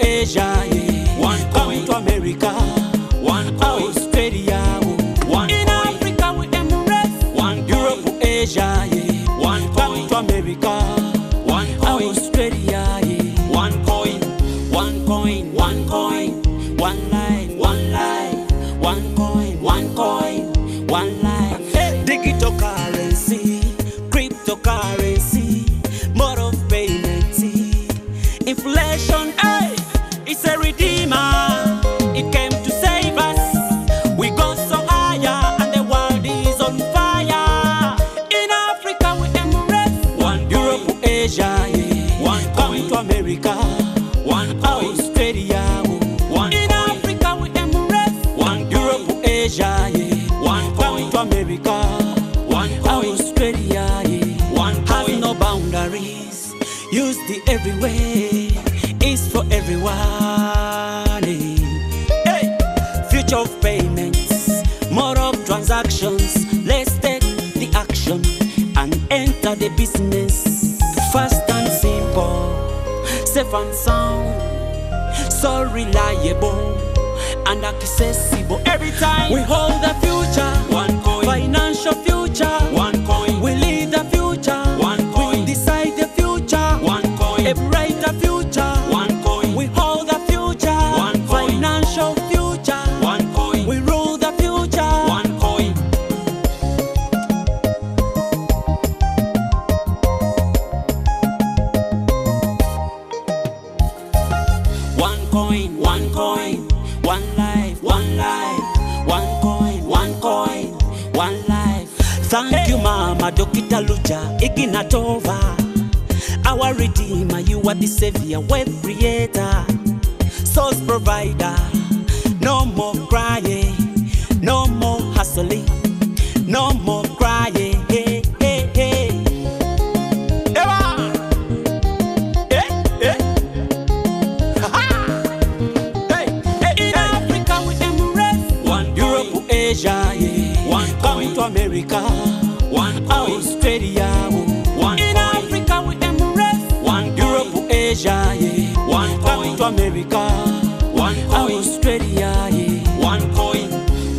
Asia, yeah. One Come coin. to America, One coin. Australia, oh. One In coin. Africa, we embrace One Europe, coin. Asia, yeah. One Come coin. to America, One coin. Australia, yeah. One coin. One coin, one coin, one life, reliable and accessible. Every time we hold the future, to America, One coin. Australia. One in. Africa we embrace One Europe. Asia, yeah. One Come coin. to America, One coin. Australia, yeah. One coin,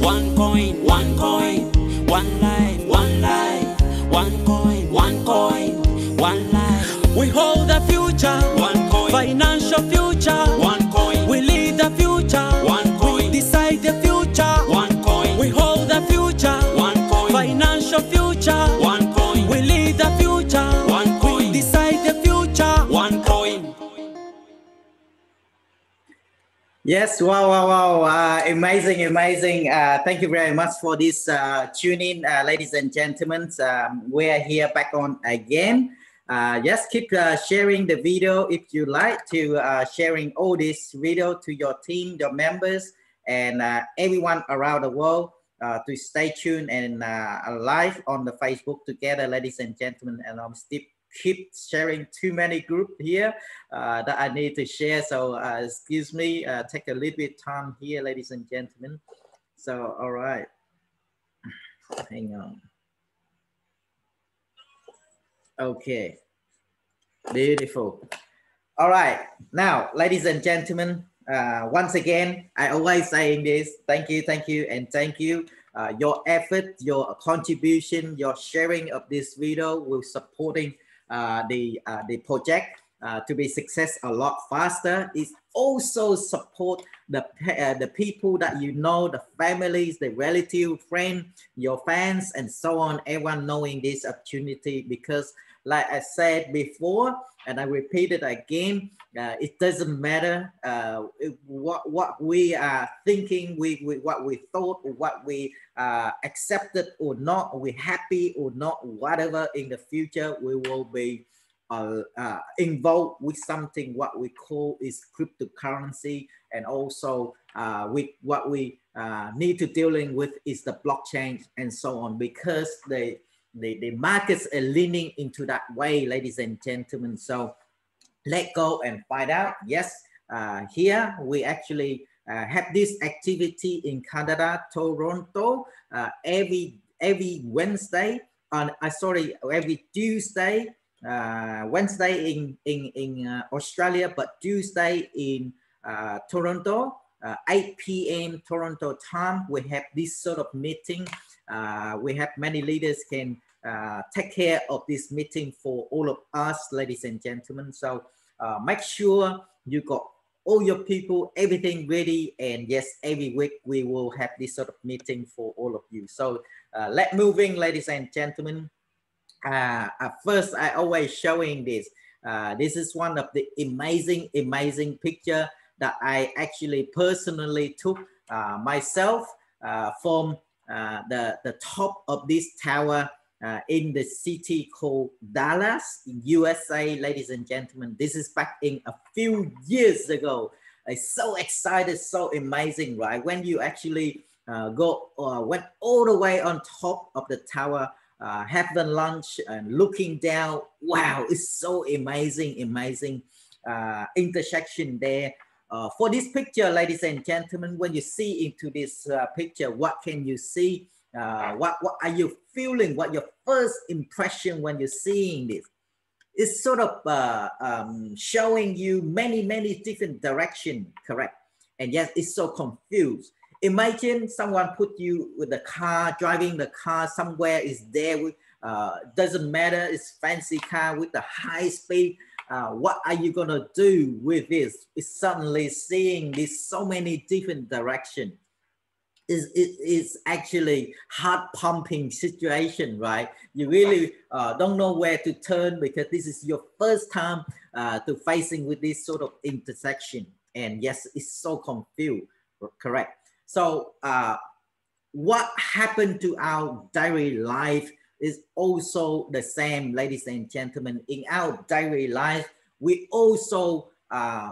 one coin, Yes, wow, wow, wow. Uh, amazing, amazing. Uh, thank you very much for this uh, tuning, uh, ladies and gentlemen. Um, we are here back on again. Uh, just keep uh, sharing the video if you like to sharing all this video to your team, your members, and everyone around the world to stay tuned and live on the Facebook together, ladies and gentlemen. And I'm still keep sharing too many group here uh, that I need to share. So uh, excuse me, uh, take a little bit time here, ladies and gentlemen. So all right, hang on. Okay, beautiful. All right, now, ladies and gentlemen, uh, once again, I always saying this. Thank you, thank you, and thank you. Uh, your effort, your contribution, your sharing of this video will supporting the uh, the project uh, to be success a lot faster. It also support the uh, the people that you know, the families, the relative, friend, your fans, and so on. Everyone knowing this opportunity because, like I said before, and I repeat it again, uh, it doesn't matter uh, what what we are thinking, we, we what we thought, or what we uh, accepted or not, we happy or not, whatever. In the future, we will be uh, uh, involved with something what we call is cryptocurrency, and also uh, with what we uh, need to dealing with is the blockchain and so on, because the the, the markets are leaning into that way, ladies and gentlemen. So let go and find out. Yes, uh, here we actually uh, have this activity in Canada, Toronto, uh, every every Wednesday. On uh, sorry, every Tuesday. Uh, Wednesday in in in uh, Australia, but Tuesday in uh, Toronto, uh, 8 p.m. Toronto time. We have this sort of meeting. We have many leaders can uh, take care of this meeting for all of us, ladies and gentlemen. So uh, make sure you got all your people, everything ready. And yes, every week we will have this sort of meeting for all of you. So uh, let moving, ladies and gentlemen. Uh, at first, I always showing this. Uh, this is one of the amazing, amazing picture that I actually personally took uh, myself uh, from the, the top of this tower uh, in the city called Dallas in USA, ladies and gentlemen. This is back in a few years ago. It's so excited, so amazing, right? When you actually uh, go uh, went all the way on top of the tower, uh, the lunch and looking down. Wow, it's so amazing, amazing uh, intersection there. Uh, for this picture, ladies and gentlemen, when you see into this uh, picture, what can you see? Uh, what, what are you feeling? What your first impression when you're seeing this? It's sort of uh, um, showing you many, many different direction, correct? And yes, it's so confused. Imagine someone put you with the car, driving the car somewhere is there with, uh, doesn't matter, it's fancy car with the high speed. Uh, what are you gonna do with this? It's suddenly seeing this so many different direction is it is actually heart pumping situation, right? You really uh, don't know where to turn because this is your first time uh, to facing with this sort of intersection. And yes, it's so confused, correct? So uh, what happened to our daily life is also the same, ladies and gentlemen. In our daily life, we also uh,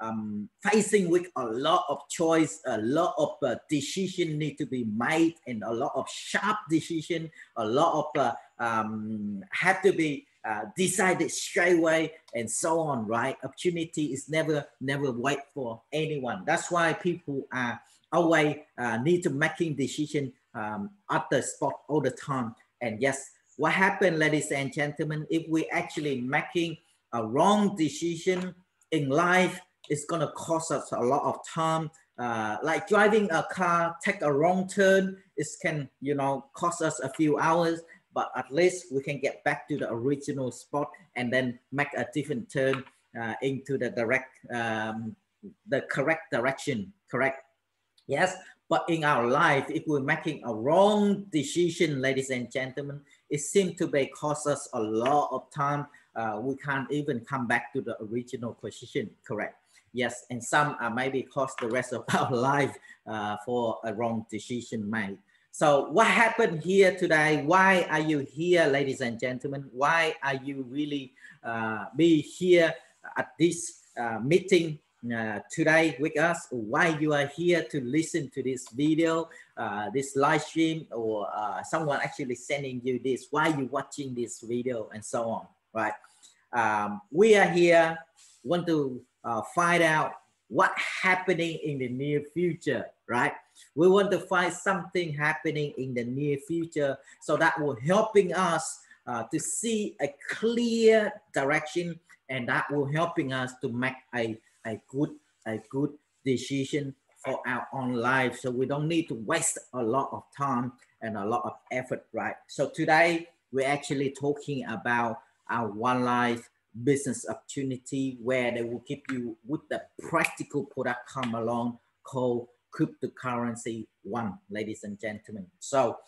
um, facing with a lot of choice, a lot of uh, decision need to be made, and a lot of sharp decision, a lot of uh, um, have to be uh, decided straight away, and so on. Right? Opportunity is never never wait for anyone. That's why people are always uh, need to making decision um, at the spot all the time. And yes, what happened, ladies and gentlemen, if we actually making a wrong decision in life it's going to cost us a lot of time. Uh, like driving a car, take a wrong turn, it can, you know, cost us a few hours, but at least we can get back to the original spot and then make a different turn uh, into the direct, um, the correct direction, correct? Yes, but in our life, if we're making a wrong decision, ladies and gentlemen, it seems to be cost us a lot of time. Uh, we can't even come back to the original position, correct? Yes, and some uh, maybe cost the rest of our life uh, for a wrong decision made. So what happened here today? Why are you here, ladies and gentlemen? Why are you really uh, be here at this uh, meeting uh, today with us? Why you are here to listen to this video, uh, this live stream, or uh, someone actually sending you this? Why you watching this video and so on, right? Um, we are here, want to uh, find out what happening in the near future, right? We want to find something happening in the near future. So that will helping us uh, to see a clear direction and that will helping us to make a, a good a good decision for our own life. So we don't need to waste a lot of time and a lot of effort right? So today we're actually talking about our one life business opportunity where they will give you with the practical product come along called cryptocurrency one, ladies and gentlemen. So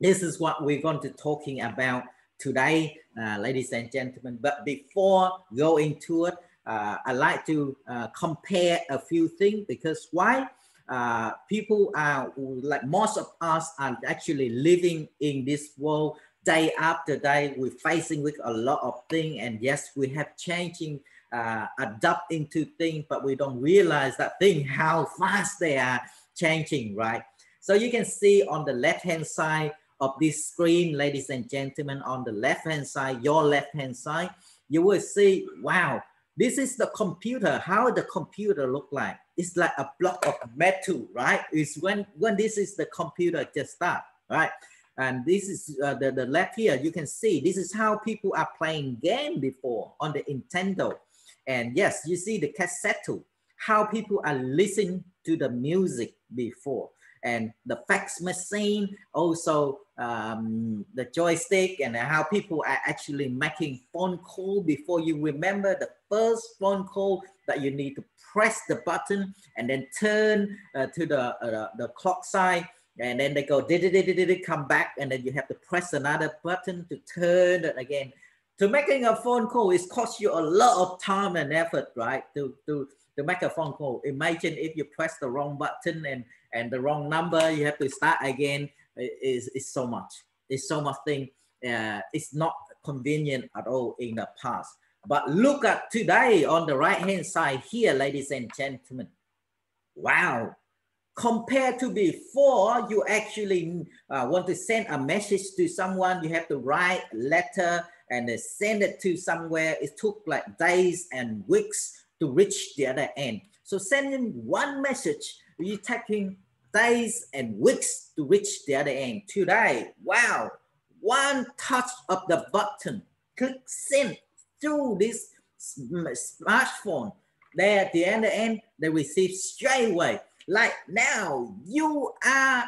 this is what we're going to talking about today, uh, ladies and gentlemen. But before going to it, uh, I like to uh, compare a few things because why? Uh, people are like most of us are actually living in this world day after day, we're facing with a lot of things. And yes, we have changing, uh, adapting to things, but we don't realize that thing, how fast they are changing, right? So you can see on the left-hand side of this screen, ladies and gentlemen, on the left-hand side, your left-hand side, you will see, wow, this is the computer, how the computer look like. It's like a block of metal, right? It's when, when this is the computer just start, right? And this is uh, the, the left here, you can see this is how people are playing game before on the Nintendo. And yes, you see the cassette. how people are listening to the music before and the fax machine, also um, the joystick, and how people are actually making phone call before you remember the first phone call that you need to press the button and then turn uh, to the, uh, the clock side and then they go did it did it come back. And then you have to press another button to turn it again. To making a phone call it costs you a lot of time and effort right? To to to make a phone call. Imagine if you press the wrong button and and the wrong number you have to start again. Is it's so much. It's so much thing. Uh, it's not convenient at all in the past. But look at today on the right hand side here ladies and gentlemen. Wow compared to before you actually uh, want to send a message to someone you have to write a letter and send it to somewhere. It took like days and weeks to reach the other end. So sending one message you taking days and weeks to reach the other end. Today wow one touch of the button. Click send through this smartphone. There at the other end they receive straight away like now, you are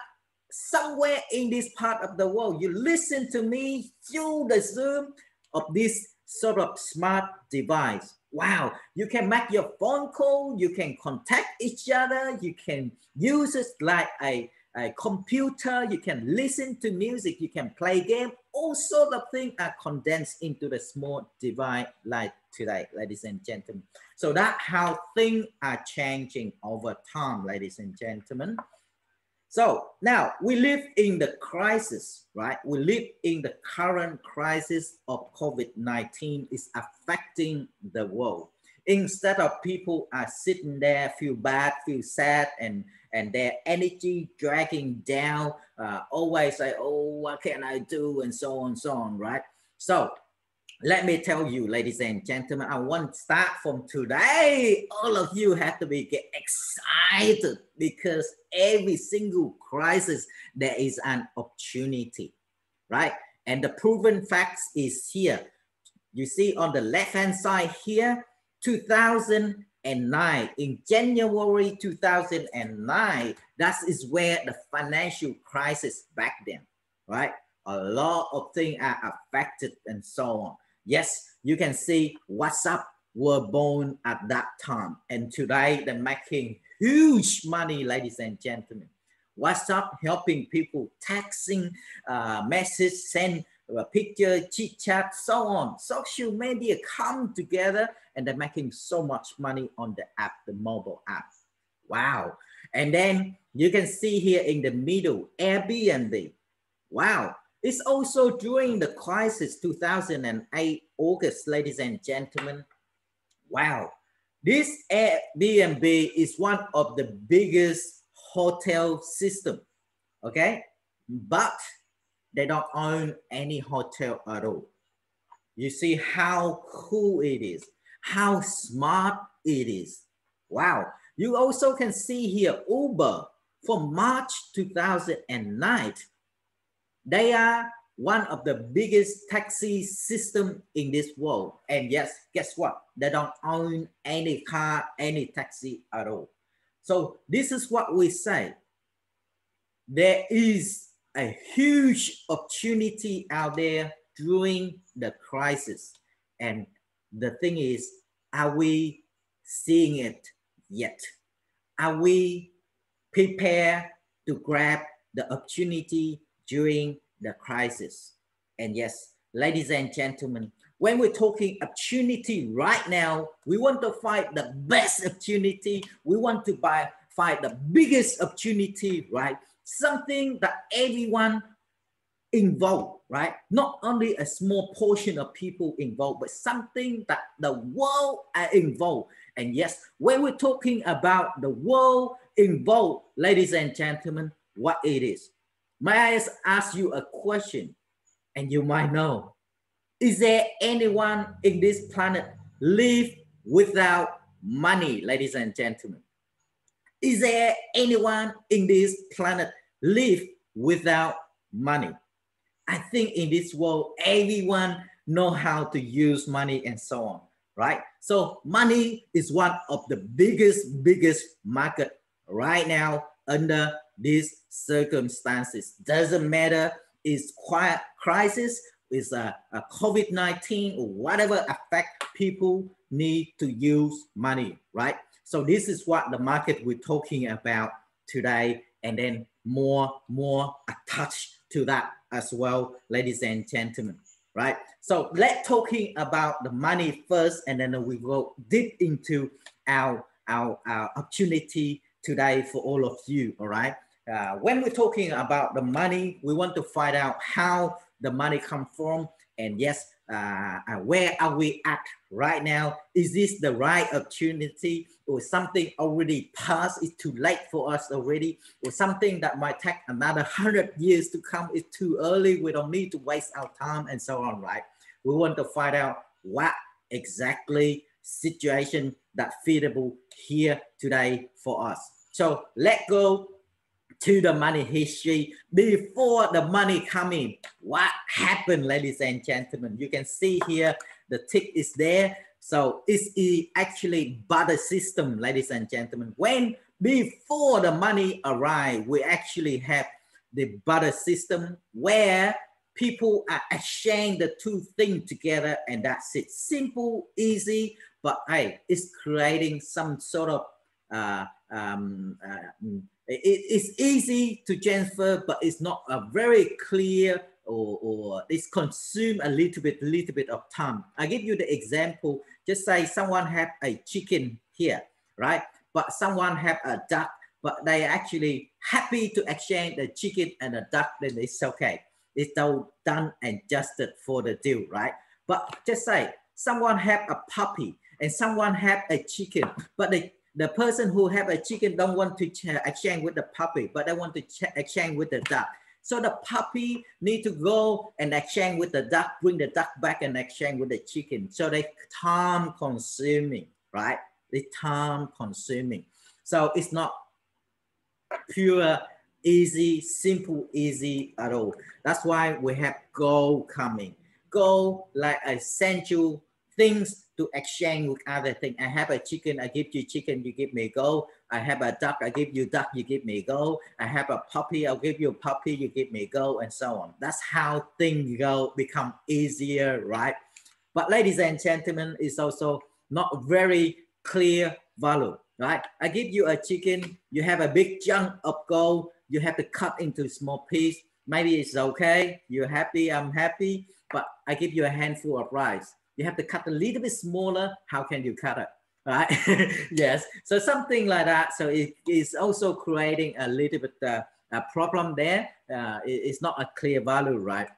somewhere in this part of the world. You listen to me through the Zoom of this sort of smart device. Wow, you can make your phone call, you can contact each other, you can use it like a, a computer, you can listen to music, you can play game. All the things are condensed into the small divide like today, ladies and gentlemen. So that's how things are changing over time, ladies and gentlemen. So now we live in the crisis, right? We live in the current crisis of COVID-19 is affecting the world. Instead of people are sitting there, feel bad, feel sad, and, and their energy dragging down, uh, always say, oh, what can I do? And so on, so on, right? So let me tell you, ladies and gentlemen, I want to start from today. All of you have to be get excited because every single crisis there is an opportunity, right? And the proven facts is here. You see on the left hand side here, 2009, in January 2009, that is where the financial crisis back then, right? A lot of things are affected and so on. Yes, you can see WhatsApp were born at that time. And today they're making huge money, ladies and gentlemen. WhatsApp helping people texting, uh, message, send picture, chit chat, so on. Social media come together and they're making so much money on the app, the mobile app. Wow. And then you can see here in the middle, Airbnb. Wow. It's also during the crisis 2008 August, ladies and gentlemen. Wow, this Airbnb is one of the biggest hotel system, okay? But they don't own any hotel at all. You see how cool it is, how smart it is. Wow. You also can see here Uber from March 2009 they are one of the biggest taxi system in this world. And yes, guess what? They don't own any car, any taxi at all. So this is what we say. There is a huge opportunity out there during the crisis. And the thing is, are we seeing it yet? Are we prepared to grab the opportunity during the crisis. And yes, ladies and gentlemen, when we're talking opportunity right now, we want to find the best opportunity. We want to buy, find the biggest opportunity, right? Something that everyone involved, right? Not only a small portion of people involved, but something that the world are involved. And yes, when we're talking about the world involved, ladies and gentlemen, what it is. May I ask you a question and you might know. Is there anyone in this planet live without money, ladies and gentlemen? Is there anyone in this planet live without money? I think in this world, everyone know how to use money and so on. right? So money is one of the biggest, biggest market right now under these circumstances. Doesn't matter, it's quiet crisis, it's uh, a, a COVID-19 or whatever affect people need to use money, right? So this is what the market we're talking about today, and then more, more attached to that as well, ladies and gentlemen, right? So let's talking about the money first, and then we go deep into our, our, our opportunity today for all of you, all right? Uh, when we're talking about the money, we want to find out how the money come from, and yes, uh, uh, where are we at right now? Is this the right opportunity or something already passed? It's too late for us already, or something that might take another hundred years to come? It's too early. We don't need to waste our time and so on, right? We want to find out what exactly situation that feasible here today for us. So let go to the money history before the money coming. What happened, ladies and gentlemen? You can see here the tick is there. So it's actually barter system, ladies and gentlemen. When before the money arrive, we actually have the barter system where people are exchange the two things together and that's it. Simple, easy, but hey, it's creating some sort of uh, um, uh, it's easy to transfer, but it's not a very clear or, or it's consume a little bit, little bit of time. I give you the example. Just say someone have a chicken here, right? But someone have a duck, but they actually happy to exchange the chicken and the duck, then it's okay. It's all done and adjusted for the deal, right? But just say someone have a puppy and someone have a chicken, but the the person who have a chicken don't want to exchange with the puppy, but they want to exchange with the duck. So the puppy need to go and exchange with the duck, bring the duck back and exchange with the chicken. So they time consuming, right? They time consuming. So it's not pure, easy, simple, easy at all. That's why we have gold coming. Gold like essential things to exchange with other things. I have a chicken, I give you chicken, you give me gold. I have a duck, I give you duck, you give me gold. I have a puppy, I'll give you a puppy, you give me gold, and so on. That's how things go become easier, right? But ladies and gentlemen, it's also not very clear value, right? I give you a chicken, you have a big chunk of gold, you have to cut into small piece. Maybe it's okay, you're happy, I'm happy, but I give you a handful of rice you have to cut a little bit smaller. How can you cut it? Right? yes. So something like that. So it is also creating a little bit uh, a problem there. Uh, it, it's not a clear value, right?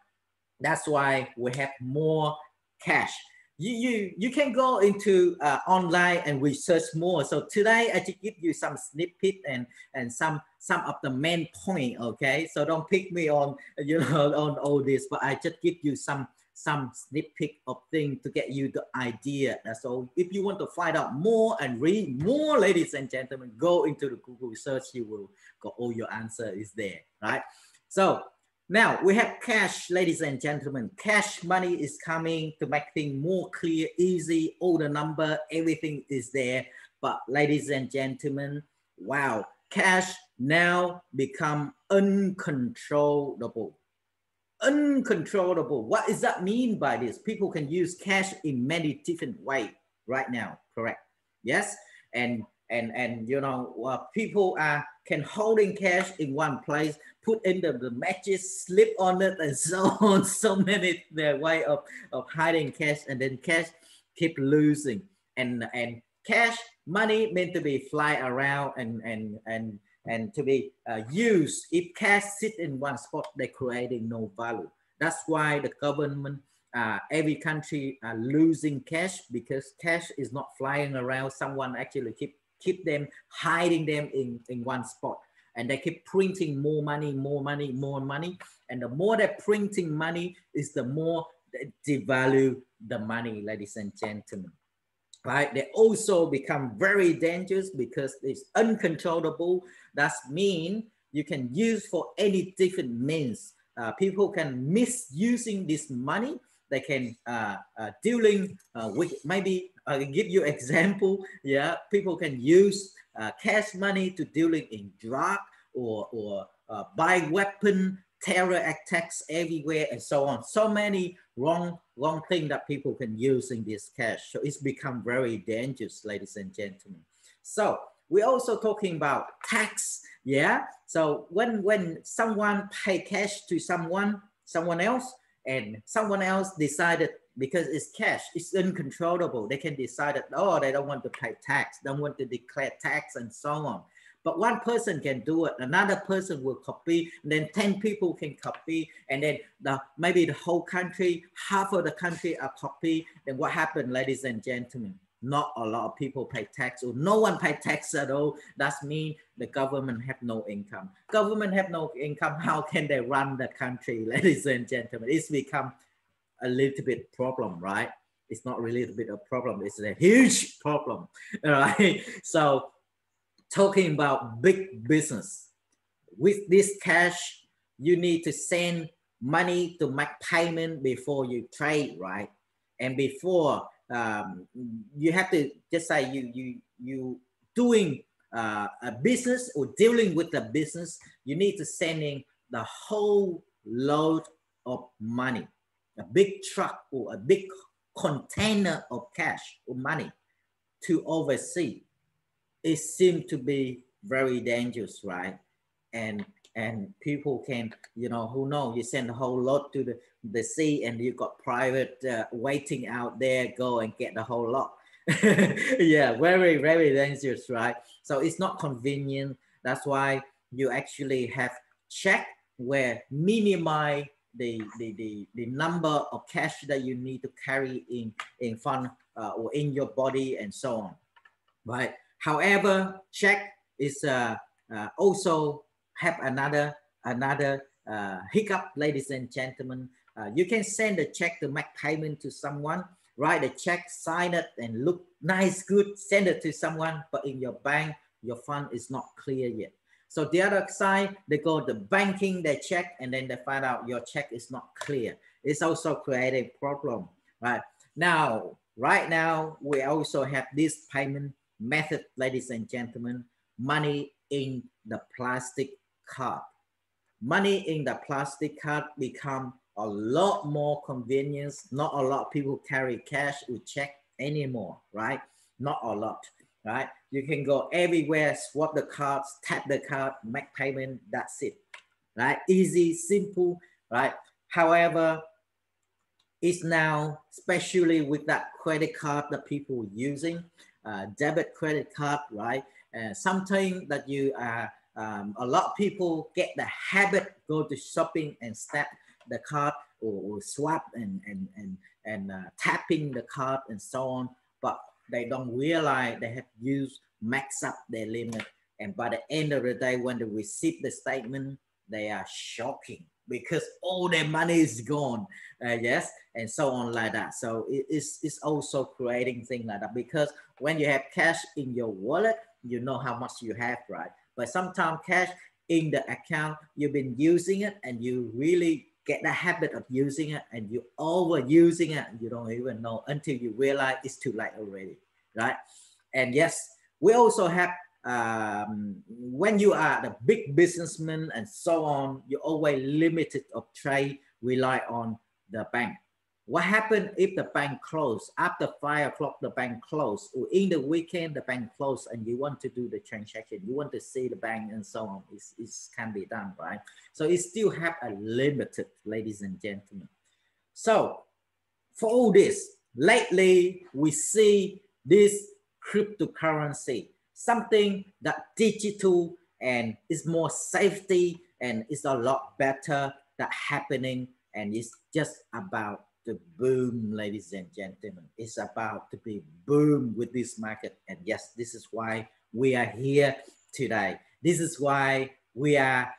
That's why we have more cash. You, you, you can go into uh, online and research more. So today I just give you some snippet and, and some some of the main point, okay? So don't pick me on, you know, on all this, but I just give you some some snippet of thing to get you the idea. So if you want to find out more and read more, ladies and gentlemen, go into the Google search. You will got all your answer is there, right? So now we have cash, ladies and gentlemen. Cash money is coming to make things more clear, easy. All the number, everything is there. But ladies and gentlemen, wow, cash now become uncontrollable uncontrollable. What does that mean by this? People can use cash in many different ways right now, correct? Yes, and and and you know uh, people are can holding cash in one place, put in the, the matches, slip on it, and so on. So many their way of of hiding cash, and then cash keep losing, and and cash money meant to be fly around and and and and to be uh, used. If cash sit in one spot, they're creating no value. That's why the government, uh, every country are losing cash because cash is not flying around. Someone actually keep keep them hiding them in, in one spot. And they keep printing more money, more money, more money. And the more they're printing money is the more they devalue the money, ladies and gentlemen right? They also become very dangerous because it's uncontrollable. That means you can use for any different means. Uh, people can misusing this money they can uh, uh, dealing uh, with maybe I give you example. Yeah, people can use uh, cash money to dealing in drug or or uh, buy weapon, terror attacks everywhere, and so on. So many wrong wrong thing that people can use in this cash. So it's become very dangerous, ladies and gentlemen. So we're also talking about tax. Yeah. So when when someone pay cash to someone someone else and someone else decided because it's cash, it's uncontrollable. They can decide that, oh, they don't want to pay tax, don't want to declare tax and so on. But one person can do it, another person will copy, and then 10 people can copy, and then the maybe the whole country, half of the country are copy. Then what happened, ladies and gentlemen? Not a lot of people pay tax or no one pay tax at all. That means the government have no income. Government have no income. How can they run the country, ladies and gentlemen? It's become a little bit problem, right? It's not really a bit of problem. It's a huge problem, right? So talking about big business, with this cash, you need to send money to make payment before you trade, right? And before um, you have to just say you you you doing uh, a business or dealing with a business, you need to sending the whole load of money a big truck or a big container of cash or money to oversee, it seems to be very dangerous, right? And and people can, you know, who know, you send a whole lot to the, the sea and you got private uh, waiting out there, go and get the whole lot. yeah, very, very dangerous, right? So it's not convenient. That's why you actually have check where minimize the, the, the, the number of cash that you need to carry in, in fund uh, or in your body and so on, right? However, check is uh, uh, also have another, another uh, hiccup, ladies and gentlemen. You can send a check to make payment to someone, write a check, sign it and look nice, good, send it to someone, but in your bank, your fund is not clear yet. So the other side, they go to banking, they check, and then they find out your check is not clear. It's also creating problem, right? Now, right now, we also have this payment method, ladies and gentlemen, money in the plastic card. Money in the plastic card become a lot more convenience. Not a lot of people carry cash or check anymore, right? Not a lot right? You can go everywhere, swap the cards, tap the card, make payment, that's it, right? Easy, simple, right? However, it's now, especially with that credit card that people using, uh, debit credit card, right? Uh, something that you, uh, um, a lot of people get the habit, go to shopping and step the card or, or swap and, and, and, and uh, tapping the card and so on. But they don't realize they have used max up their limit. And by the end of the day, when they receive the statement, they are shocking because all their money is gone. Uh, yes, and so on like that. So it is it's also creating things like that because when you have cash in your wallet, you know how much you have, right? But sometimes cash in the account, you've been using it and you really get the habit of using it and you overusing it you don't even know until you realize it's too late already right and yes we also have um, when you are the big businessman and so on you're always limited of trade rely on the bank. What happened if the bank closed after five o'clock the bank closed or in the weekend the bank closed and you want to do the transaction you want to see the bank and so on it can be done right? So it still have a limited ladies and gentlemen. So for all this lately we see this cryptocurrency something that digital and is more safety and it's a lot better that happening and it's just about the boom, ladies and gentlemen. It's about to be boom with this market. And yes, this is why we are here today. This is why we are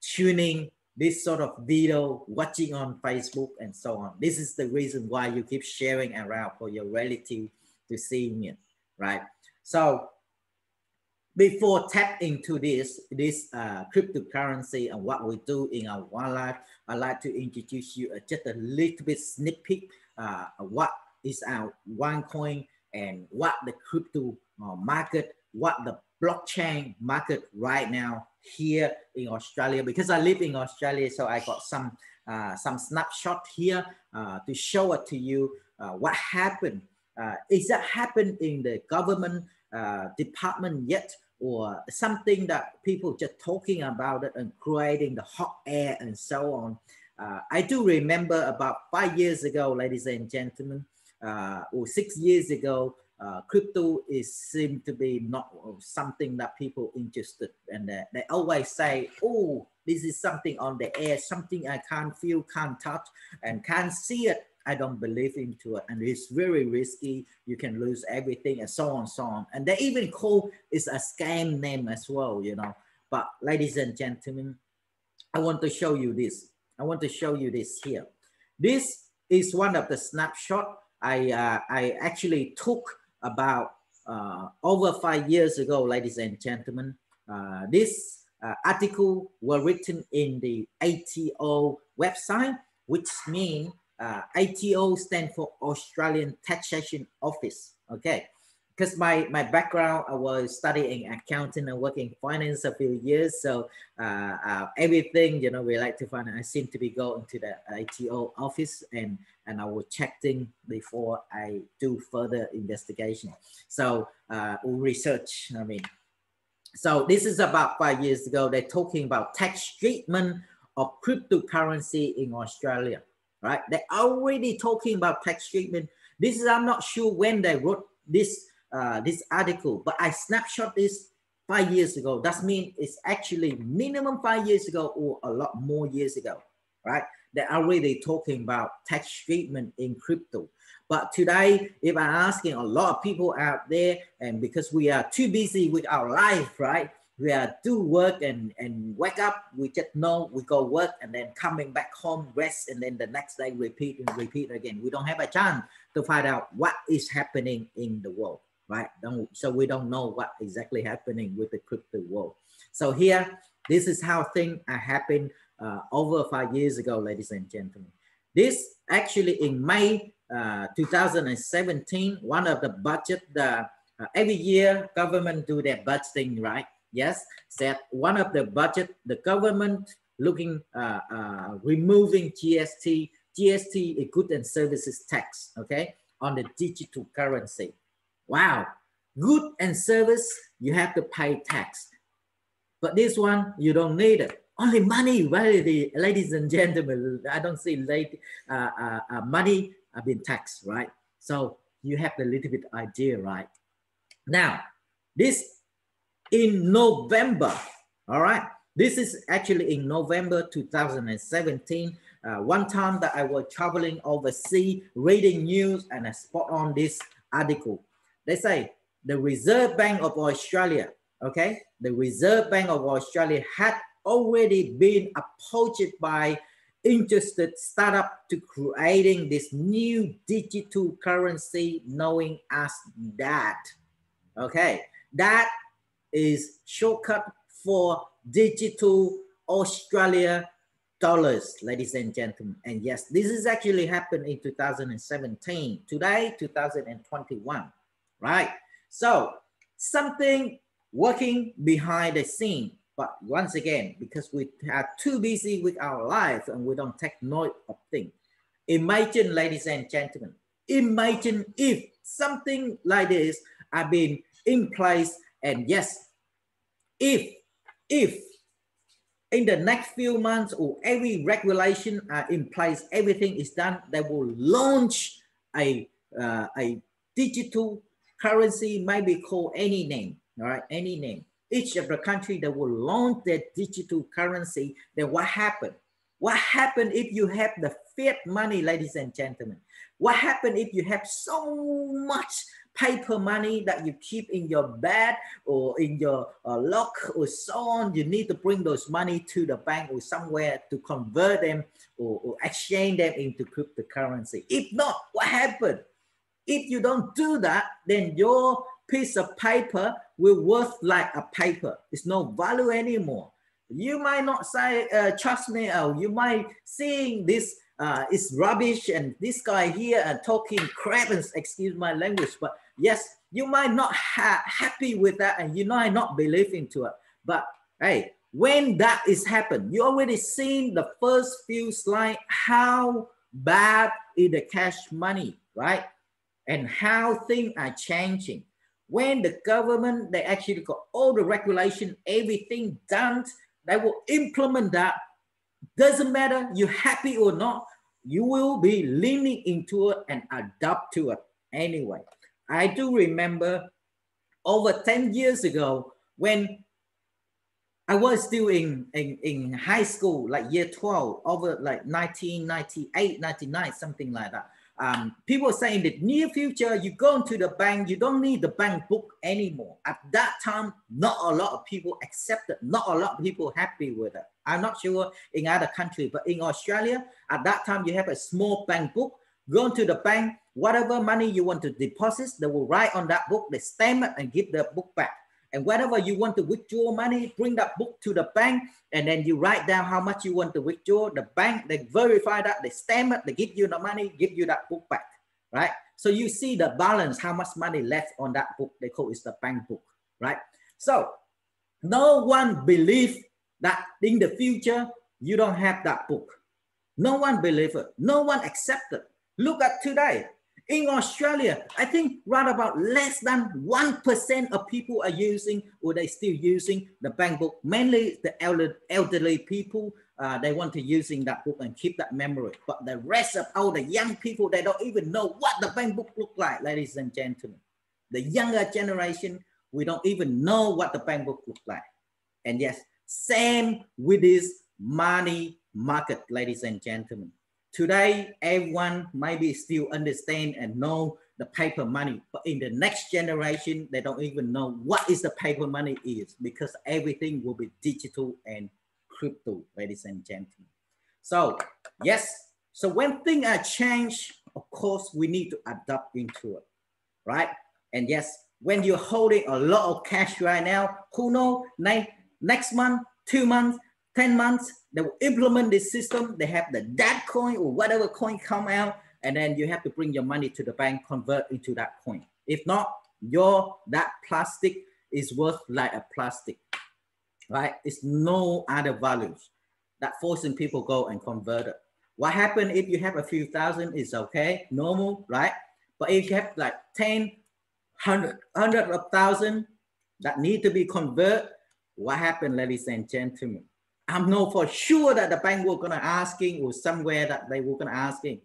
tuning this sort of video, watching on Facebook and so on. This is the reason why you keep sharing around for your relative to seeing it, right? So before tap into this this uh, cryptocurrency and what we do in our one life, I'd like to introduce you uh, just a little bit snippet uh, what is our OneCoin and what the crypto uh, market, what the blockchain market right now here in Australia. Because I live in Australia, so I got some uh, some snapshot here uh, to show it to you uh, what happened. Is that happened in the government uh, department yet or something that people just talking about it and creating the hot air and so on. Uh, I do remember about five years ago, ladies and gentlemen, uh, or six years ago, uh, crypto is seemed to be not something that people interested and they always say oh this is something on the air something i can't feel can't touch and can't see it I don't believe into it. And it's very risky. You can lose everything and so on, so on. And they even call it's a scam name as well, you know. But ladies and gentlemen, I want to show you this. I want to show you this here. This is one of the snapshot I, uh, I actually took about uh, over five years ago, ladies and gentlemen. Uh, this uh, article were written in the ATO website, which means uh, ATO stand for Australian Taxation Office. Okay, because my my background I was studying accounting and working finance a few years, so uh, uh, everything you know we like to find. I seem to be going to the ATO office and and I will check things before I do further investigation. So uh, research. I mean, so this is about five years ago. They're talking about tax treatment of cryptocurrency in Australia right? They're already talking about tax treatment. This is, I'm not sure when they wrote this, uh, this article, but I snapshot this five years ago. That means it's actually minimum five years ago or a lot more years ago, right? They're already talking about tax treatment in crypto. But today, if I'm asking a lot of people out there, and because we are too busy with our life, right? We are do work and and wake up we just know we go work and then coming back home rest and then the next day repeat and repeat again. We don't have a chance to find out what is happening in the world right? Don't, so we don't know what exactly happening with the crypto world. So here this is how things are happening uh, over five years ago ladies and gentlemen. This actually in may uh, 2017 one of the budget uh, every year government do their budgeting right yes, that one of the budget, the government looking, uh, uh, removing GST, GST a good and services tax, okay, on the digital currency. Wow, good and service, you have to pay tax. But this one, you don't need it. Only money, really, ladies and gentlemen. I don't see lady, uh, uh, uh, money have been taxed, right? So you have a little bit idea, right? Now, this in November. All right. This is actually in November 2017. Uh, one time that I was traveling overseas, reading news, and I spot on this article. They say the Reserve Bank of Australia, okay, the Reserve Bank of Australia had already been approached by interested startup to creating this new digital currency knowing as that. Okay, that is shortcut for digital Australia dollars, ladies and gentlemen. And yes, this is actually happened in 2017, today, 2021, right? So something working behind the scene. But once again, because we are too busy with our life and we don't take note of things. Imagine, ladies and gentlemen, imagine if something like this have been in place and yes, if if in the next few months or every regulation in place, everything is done, they will launch a uh, a digital currency, maybe called any name, all right, any name. Each of the country that will launch their digital currency, then what happened? What happened if you have the fiat money, ladies and gentlemen? What happened if you have so much paper money that you keep in your bed or in your uh, lock or so on. You need to bring those money to the bank or somewhere to convert them or, or exchange them into cryptocurrency. If not, what happened? If you don't do that, then your piece of paper will worth like a paper. It's no value anymore. You might not say, uh, trust me, oh, you might seeing this uh, is rubbish and this guy here and talking crap and excuse my language, but yes, you might not ha happy with that and you might not believe into it. But hey, when that is happened, you already seen the first few slides how bad is the cash money, right? And how things are changing. When the government, they actually got all the regulation, everything done, they will implement that. Doesn't matter, you're happy or not, you will be leaning into it and adapt to it anyway. I do remember over 10 years ago when I was still in, in, in high school, like year 12, over like 1998, 99, something like that. Um, people saying that near future, you go into the bank, you don't need the bank book anymore. At that time, not a lot of people accepted, not a lot of people happy with it. I'm not sure in other countries, but in Australia, at that time, you have a small bank book. Go into the bank, whatever money you want to deposit, they will write on that book, they stamp it and give the book back. And whenever you want to withdraw money, bring that book to the bank, and then you write down how much you want to withdraw. The bank, they verify that, they stamp it, they give you the money, give you that book back, right? So you see the balance, how much money left on that book. They call it the bank book, right? So no one believe that in the future, you don't have that book. No one believe it. No one accept it. Look at today. In Australia, I think right about less than 1% of people are using or they still using the bank book. Mainly the elder, elderly people, uh, they want to using that book and keep that memory. But the rest of all the young people, they don't even know what the bank book look like, ladies and gentlemen. The younger generation, we don't even know what the bank book look like. And yes, same with this money market, ladies and gentlemen. Today, everyone maybe still understand and know the paper money, but in the next generation, they don't even know what is the paper money is because everything will be digital and crypto, ladies and gentlemen. So yes, so when things are changed, of course, we need to adapt into it, right? And yes, when you're holding a lot of cash right now, who know, next month, two months, 10 months, they will implement this system. They have the that coin or whatever coin come out, and then you have to bring your money to the bank, convert into that coin. If not, your that plastic is worth like a plastic, right? It's no other values that forcing people go and convert it. What happened if you have a few thousand is okay, normal, right? But if you have like 10, 100, 100 of thousand that need to be converted, what happened, ladies and gentlemen? I know for sure that the bank were gonna asking or somewhere that they were gonna asking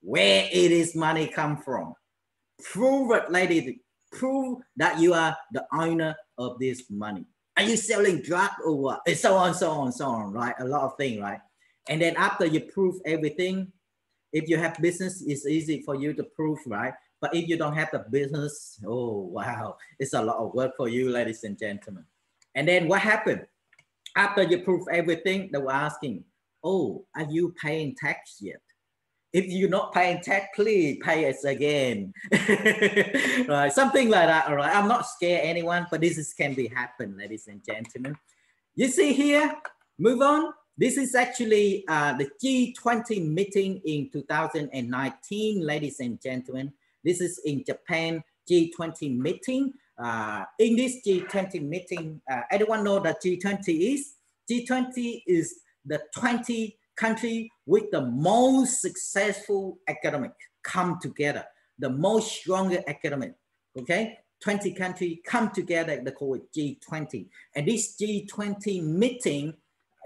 where it is money come from. Prove it, ladies. Prove that you are the owner of this money. Are you selling drug or what? And so on, so on, so on, right? A lot of things, right? And then after you prove everything, if you have business, it's easy for you to prove, right? But if you don't have the business, oh wow, it's a lot of work for you, ladies and gentlemen. And then what happened? After you prove everything, they were asking, oh, are you paying tax yet? If you're not paying tax, please pay us again. right, something like that. All right, I'm not scare anyone, but this is, can be happen, ladies and gentlemen. You see here, move on. This is actually uh, the G20 meeting in 2019, ladies and gentlemen. This is in Japan G20 meeting. Uh, in this G20 meeting, uh, everyone know that G20 is? G20 is the 20 country with the most successful academic come together, the most stronger academic, okay? 20 country come together, they call it G20. And this G20 meeting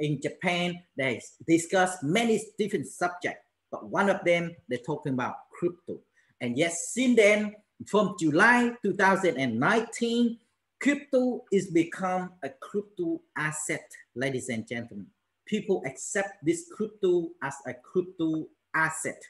in Japan, they discuss many different subjects, but one of them, they're talking about crypto. And yes, since then, from July 2019, crypto is become a crypto asset, ladies and gentlemen. People accept this crypto as a crypto asset,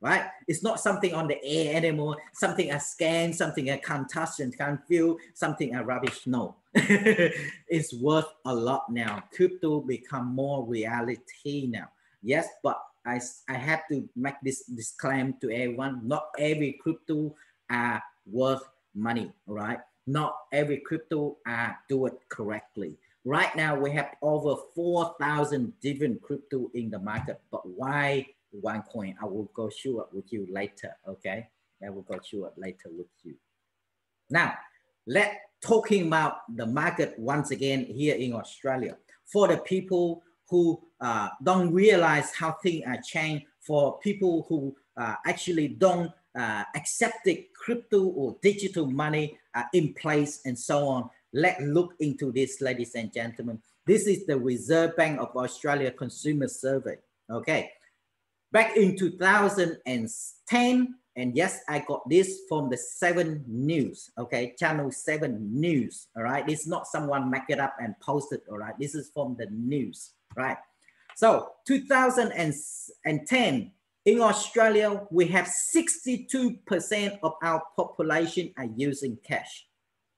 right? It's not something on the air anymore, something I scan, something touch and can't feel, something I rubbish. No, it's worth a lot now. Crypto become more reality now. Yes, but I, I have to make this disclaimer to everyone. Not every crypto are worth money, right? Not every crypto uh, do it correctly. Right now, we have over 4,000 different crypto in the market, but why OneCoin? I will go through it with you later, okay? I will go through it later with you. Now, let talking about the market once again here in Australia. For the people who uh, don't realize how things are changed, for people who uh, actually don't uh, accept crypto or digital money uh, in place and so on. Let's look into this, ladies and gentlemen. This is the Reserve Bank of Australia Consumer Survey. Okay. Back in 2010, and yes, I got this from the Seven News, okay, Channel Seven News. All right, it's not someone make it up and post it. All right, this is from the news, right? So 2010 in Australia, we have 62% of our population are using cash,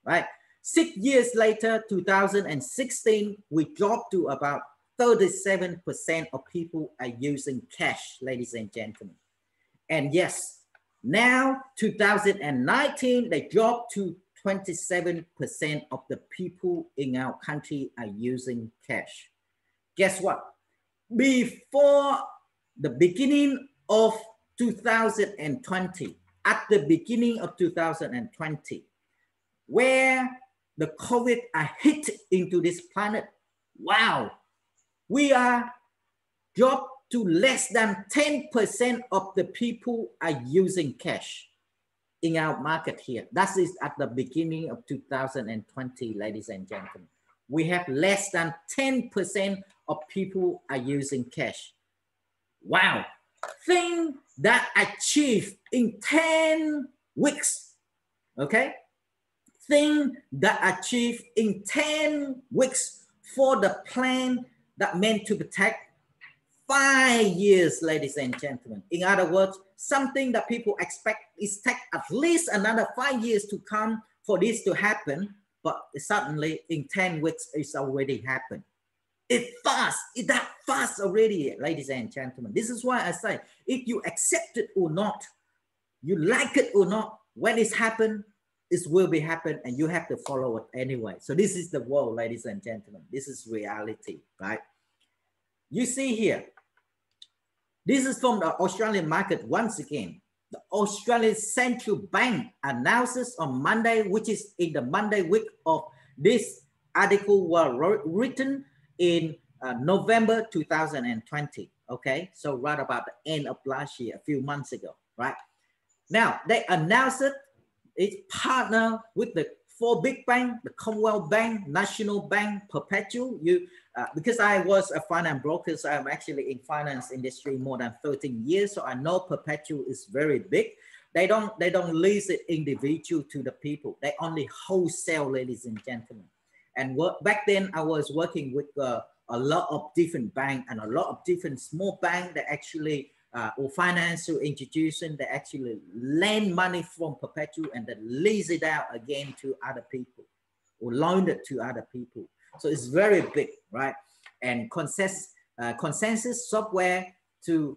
right? Six years later, 2016, we dropped to about 37% of people are using cash, ladies and gentlemen. And yes, now, 2019, they dropped to 27% of the people in our country are using cash. Guess what? Before the beginning of 2020, at the beginning of 2020, where the COVID are hit into this planet, wow, we are dropped to less than 10% of the people are using cash in our market here. That is at the beginning of 2020, ladies and gentlemen. We have less than 10% of people are using cash. Wow. Thing that achieved in 10 weeks, okay? Thing that achieved in 10 weeks for the plan that meant to protect five years, ladies and gentlemen. In other words, something that people expect is take at least another five years to come for this to happen, but suddenly in 10 weeks, it's already happened. It fast, it that fast already, ladies and gentlemen. This is why I say, if you accept it or not, you like it or not, when it's happened, it will be happen and you have to follow it anyway. So this is the world, ladies and gentlemen. This is reality, right? You see here, this is from the Australian market once again. The Australian Central Bank announces on Monday, which is in the Monday week of this article was written in uh, November 2020. Okay, so right about the end of last year, a few months ago, right? Now they announced it. It's partner with the four big bank, the Commonwealth Bank, National Bank, Perpetual. You uh, because I was a finance broker, so I'm actually in finance industry more than 13 years. So I know Perpetual is very big. They don't they don't lease it individual to the people. They only wholesale, ladies and gentlemen. And what, back then I was working with uh, a lot of different bank and a lot of different small bank that actually uh, or financial institution that actually lend money from Perpetual and then lease it out again to other people or loan it to other people. So it's very big, right? And ConsenSys, uh, ConsenSys software to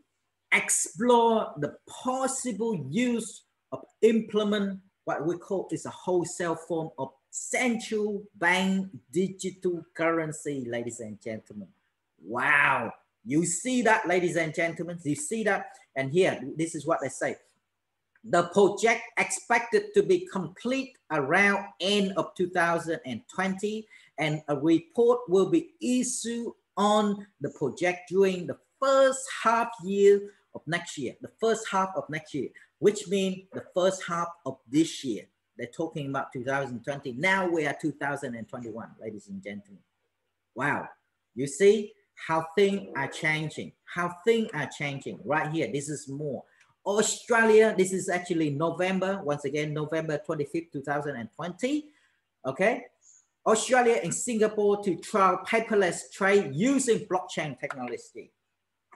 explore the possible use of implement what we call is a wholesale form of central bank digital currency, ladies and gentlemen. Wow. You see that, ladies and gentlemen? You see that? And here, this is what they say. The project expected to be complete around end of 2020 and a report will be issued on the project during the first half year of next year, the first half of next year, which means the first half of this year. They're talking about 2020. Now we are 2021, ladies and gentlemen. Wow. You see how things are changing, how things are changing right here. This is more. Australia, this is actually November, once again, November 25th, 2020. Okay. Australia and Singapore to trial paperless trade using blockchain technology.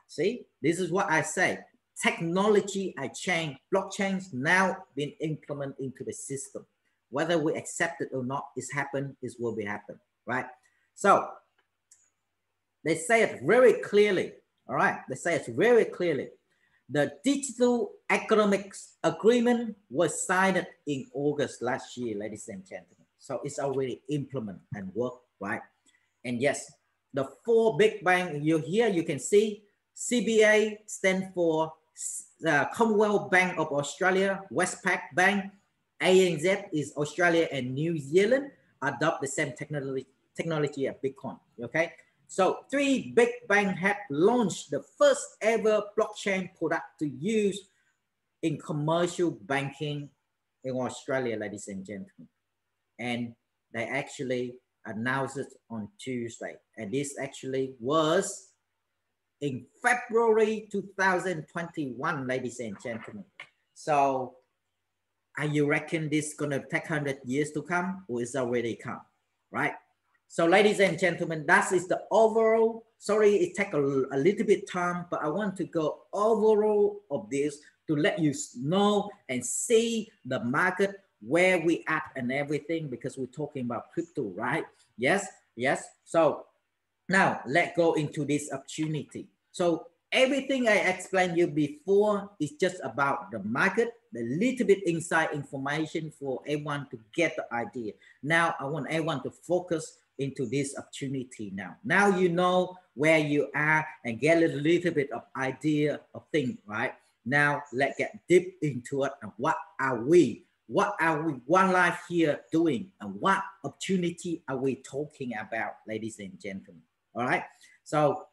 See, this is what I say. Technology I change. Blockchains now been implemented into the system. Whether we accept it or not, it's happened, it will be happen, right? So they say it very clearly, all right? They say it very clearly. The digital economics agreement was signed in August last year, ladies and gentlemen. So it's already implemented and work, right? And yes, the four big banks you here you can see CBA stand for uh, Commonwealth Bank of Australia, Westpac Bank, ANZ is Australia and New Zealand adopt the same technology technology as Bitcoin. Okay, so three big banks have launched the first ever blockchain product to use in commercial banking in Australia, ladies and gentlemen. And they actually announced it on Tuesday. And this actually was in February 2021, ladies and gentlemen. So are you reckon this gonna take 100 years to come or is already come, right? So ladies and gentlemen, that is the overall, sorry, it take a, a little bit time, but I want to go overall of this to let you know and see the market where we at and everything because we're talking about crypto, right? Yes, yes. So now let's go into this opportunity. So everything I explained you before is just about the market, the little bit inside information for everyone to get the idea. Now I want everyone to focus into this opportunity now. Now you know where you are and get a little bit of idea of thing, right? Now let's get deep into it and what are we what are we one life here doing and what opportunity are we talking about ladies and gentlemen all right? So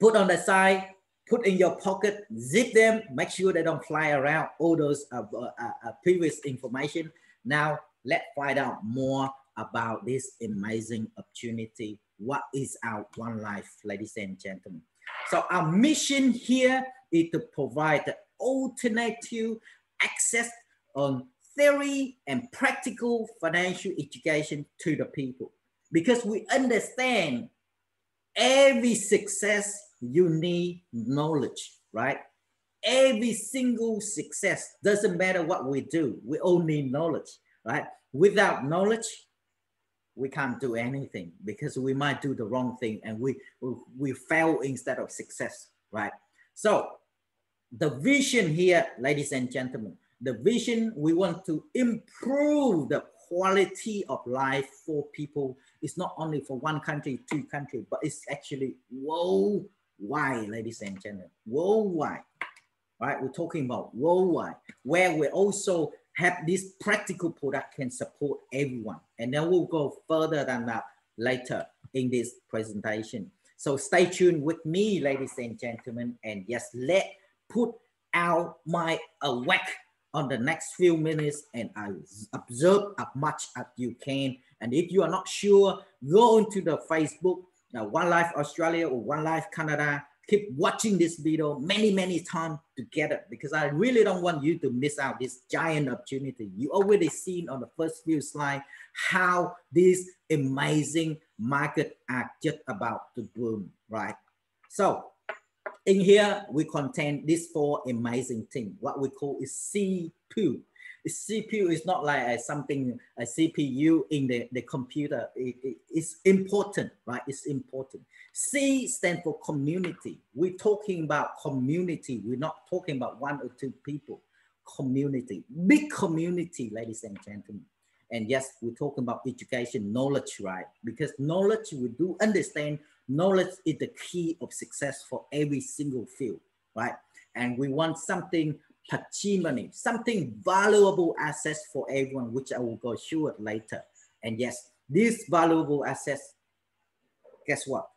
put on the side put in your pocket zip them make sure they don't fly around all those uh, uh, uh, previous information. Now let's find out more about this amazing opportunity. What is our one life ladies and gentlemen? So our mission here is to provide the alternative access on theory and practical financial education to the people. Because we understand every success you need knowledge right? Every single success doesn't matter what we do we all need knowledge right? Without knowledge we can't do anything because we might do the wrong thing and we we, we fail instead of success right? So the vision here ladies and gentlemen the vision we want to improve the quality of life for people it's not only for one country two country but it's actually worldwide ladies and gentlemen. Worldwide right? We're talking about worldwide where we also have this practical product can support everyone. And then we'll go further than that later in this presentation. So stay tuned with me ladies and gentlemen. And yes let put out my awake on the next few minutes and I observe as much as you can. And if you are not sure, go into the Facebook, uh, One Life Australia or One Life Canada. Keep watching this video many, many times together because I really don't want you to miss out this giant opportunity. You already seen on the first few slides how this amazing market are just about to boom, right? So in here, we contain these four amazing things. What we call is CPU. CPU is not like a, something, a CPU in the, the computer. It, it, it's important, right? It's important. C stands for community. We're talking about community. We're not talking about one or two people. Community, big community, ladies and gentlemen. And yes, we're talking about education, knowledge, right? Because knowledge, we do understand knowledge is the key of success for every single field, right? And we want something patrimony, something valuable assets for everyone, which I will go through later. And yes, this valuable assets, guess what?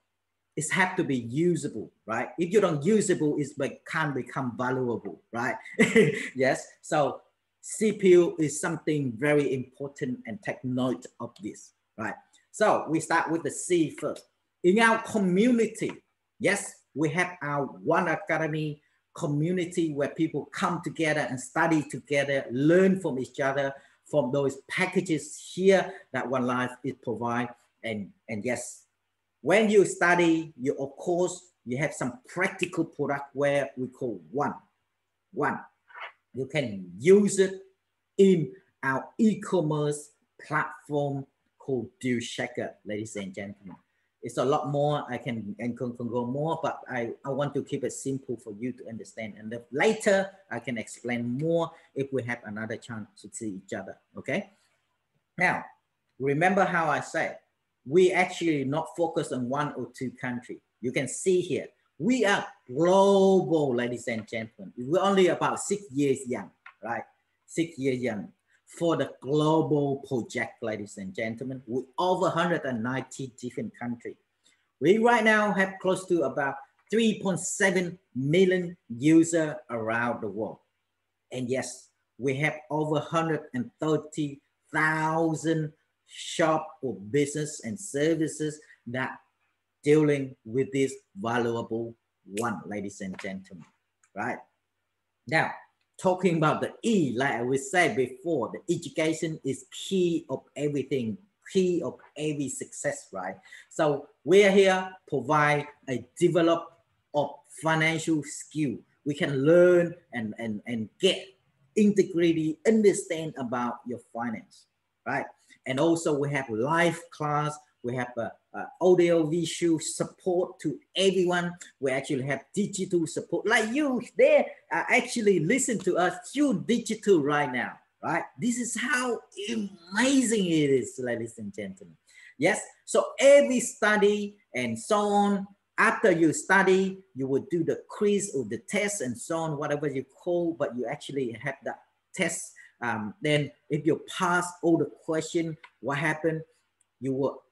It have to be usable, right? If you don't usable, it can't become valuable, right? yes. So CPU is something very important and take note of this, right? So we start with the C first in our community, yes, we have our One Academy community where people come together and study together, learn from each other, from those packages here that One Life is provide. And, and yes, when you study, you of course, you have some practical product where we call One. One, you can use it in our e-commerce platform called DealShaker, ladies and gentlemen it's a lot more. I can and can, can go more, but I, I want to keep it simple for you to understand. And later I can explain more if we have another chance to see each other. Okay. Now, remember how I said we actually not focus on one or two country. You can see here, we are global, ladies and gentlemen. We're only about six years young, right? Six years young for the global project, ladies and gentlemen, with over 190 different countries. We right now have close to about 3.7 million users around the world. And yes, we have over 130,000 shop or business and services that dealing with this valuable one, ladies and gentlemen, right? Now, talking about the E, like we said before, the education is key of everything, key of every success, right? So we're here provide a develop of financial skill. We can learn and, and, and get integrity, understand about your finance, right? And also we have live class, we have a, a audio visual support to everyone. We actually have digital support like you there uh, actually listen to us through digital right now, right? This is how amazing it is, ladies and gentlemen. Yes, so every study and so on, after you study, you will do the quiz or the test and so on, whatever you call, but you actually have that test um, then if you pass all the question, what happened? You will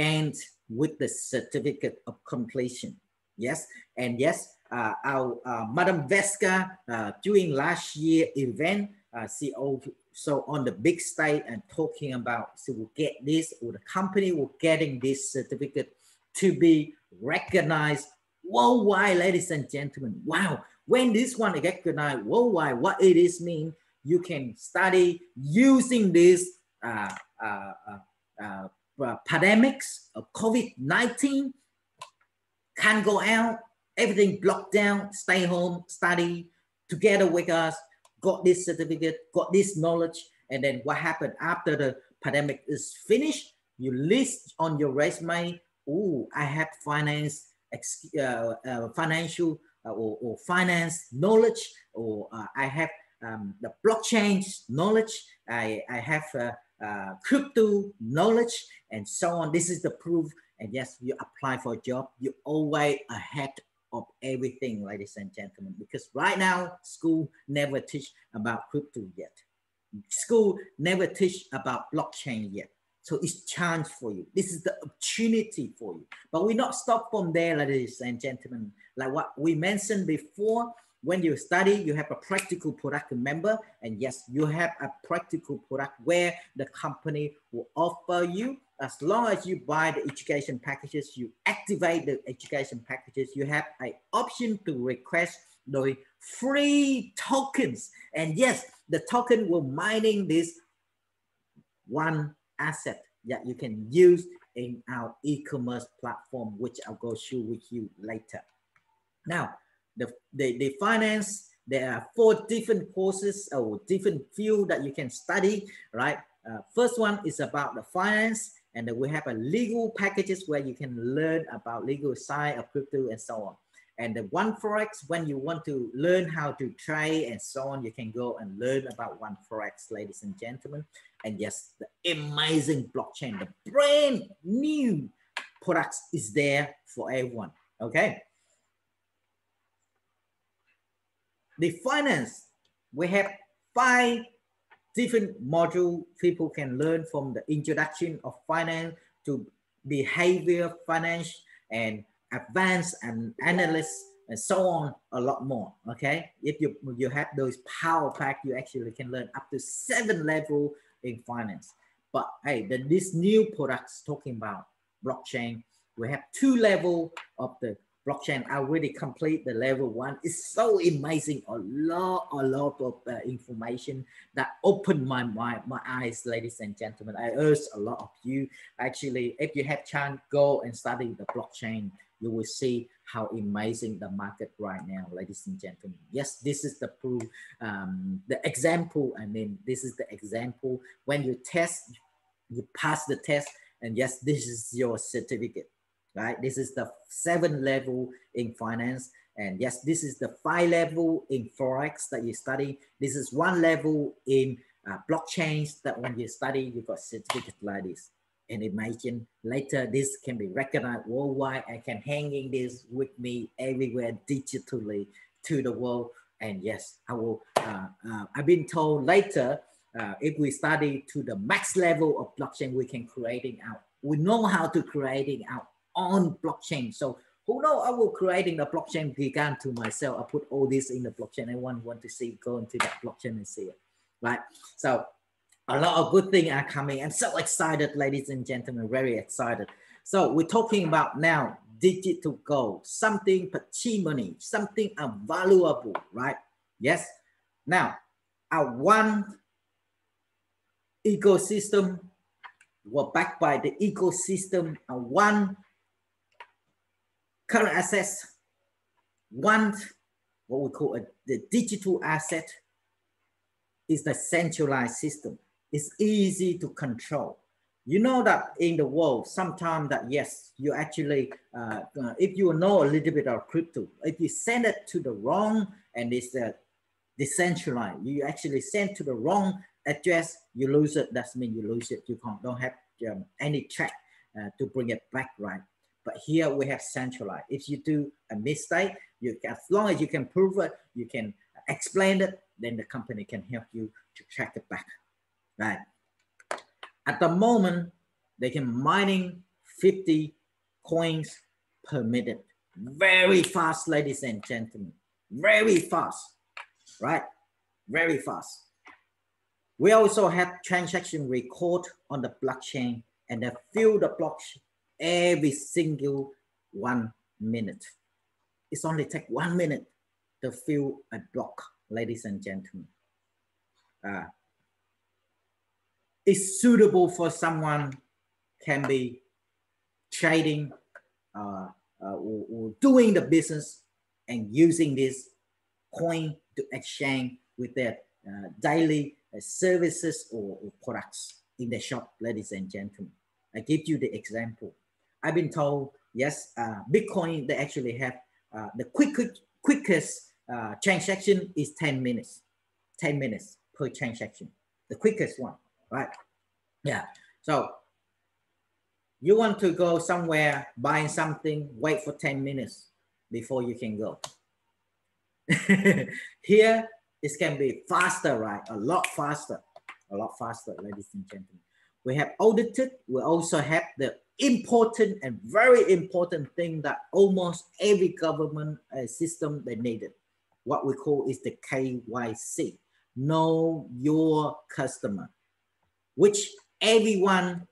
gain with the certificate of completion. Yes, and yes, uh, our uh, Madam Vesca uh, during last year event, uh, she also on the big stage and talking about, so we'll get this or the company will getting this certificate to be recognized worldwide, ladies and gentlemen. Wow, when this one recognized worldwide, what it is mean, you can study using this uh, uh, uh, uh pandemics of COVID-19, can't go out, everything blocked down, stay home, study together with us, got this certificate, got this knowledge, and then what happened after the pandemic is finished, you list on your resume, oh, I have finance, uh, uh, financial uh, or, or, finance knowledge, or uh, I have um, the blockchain knowledge, I, I have uh, crypto knowledge, and so on. This is the proof. And yes, you apply for a job, you're always ahead of everything, ladies and gentlemen, because right now, school never teach about crypto yet. School never teach about blockchain yet. So it's chance for you. This is the opportunity for you. But we not stop from there, ladies and gentlemen. Like what we mentioned before, when you study, you have a practical product member, and yes, you have a practical product where the company will offer you as long as you buy the education packages, you activate the education packages, you have an option to request the free tokens. And yes, the token will mining this one asset that you can use in our e-commerce platform, which I'll go show with you later. Now, the, the, the finance, there are four different courses or different field that you can study, right? Uh, first one is about the finance, and then we have a legal packages where you can learn about legal side of crypto and so on. And the one forex, when you want to learn how to trade and so on, you can go and learn about one forex, ladies and gentlemen. And yes, the amazing blockchain, the brand new products is there for everyone. Okay. The finance, we have five different module people can learn from the introduction of finance to behavior finance and advanced and analysts and so on a lot more okay? If you you have those power pack you actually can learn up to seven level in finance. But hey the, this new products talking about blockchain we have two level of the blockchain already complete the level one. It's so amazing. A lot, a lot of uh, information that opened my, my, my eyes, ladies and gentlemen. I urge a lot of you, actually, if you have chance, go and study the blockchain. You will see how amazing the market right now, ladies and gentlemen. Yes, this is the proof, um, the example. I mean, this is the example. When you test, you pass the test, and yes, this is your certificate right? This is the seven level in finance. And yes, this is the five level in Forex that you study. This is one level in uh, blockchains that when you study, you got certificate like this. And imagine later this can be recognized worldwide. I can hanging this with me everywhere digitally to the world. And yes, I will. Uh, uh, I've been told later uh, if we study to the max level of blockchain, we can creating out. We know how to creating out on blockchain. So who know I will creating the blockchain began to myself. I put all this in the blockchain. Everyone want to see, go into that blockchain and see it, right? So a lot of good things are coming. I'm so excited, ladies and gentlemen, very excited. So we're talking about now digital gold, something patrimony, something valuable, right? Yes. Now, I want ecosystem were backed by the ecosystem and one current assets, one what we call a, the digital asset is the centralized system. It's easy to control. You know that in the world, sometimes that yes, you actually, uh, uh, if you know a little bit of crypto, if you send it to the wrong and it's uh, decentralized, you actually send to the wrong address, you lose it. That means you lose it. You can't, don't have um, any track uh, to bring it back right. But here we have centralized. If you do a mistake, you as long as you can prove it, you can explain it, then the company can help you to track it back, right? At the moment, they can mining 50 coins per minute. Very fast, ladies and gentlemen. Very fast, right? Very fast. We also have transaction record on the blockchain and they fill the blockchain every single one minute. It's only take one minute to fill a block, ladies and gentlemen. Uh, it's suitable for someone can be trading uh, uh, or, or doing the business and using this coin to exchange with their uh, daily uh, services or, or, products in the shop, ladies and gentlemen. I give you the example. I've been told, yes, uh, Bitcoin, they actually have uh, the quick, quick, quickest uh, transaction is 10 minutes, 10 minutes per transaction, the quickest one, right? Yeah. So you want to go somewhere, buying something, wait for 10 minutes before you can go. Here, it can be faster, right? A lot faster, a lot faster, ladies and gentlemen. We have audited. We also have the important and very important thing that almost every government uh, system they needed. What we call is the KYC, know your customer, which everyone,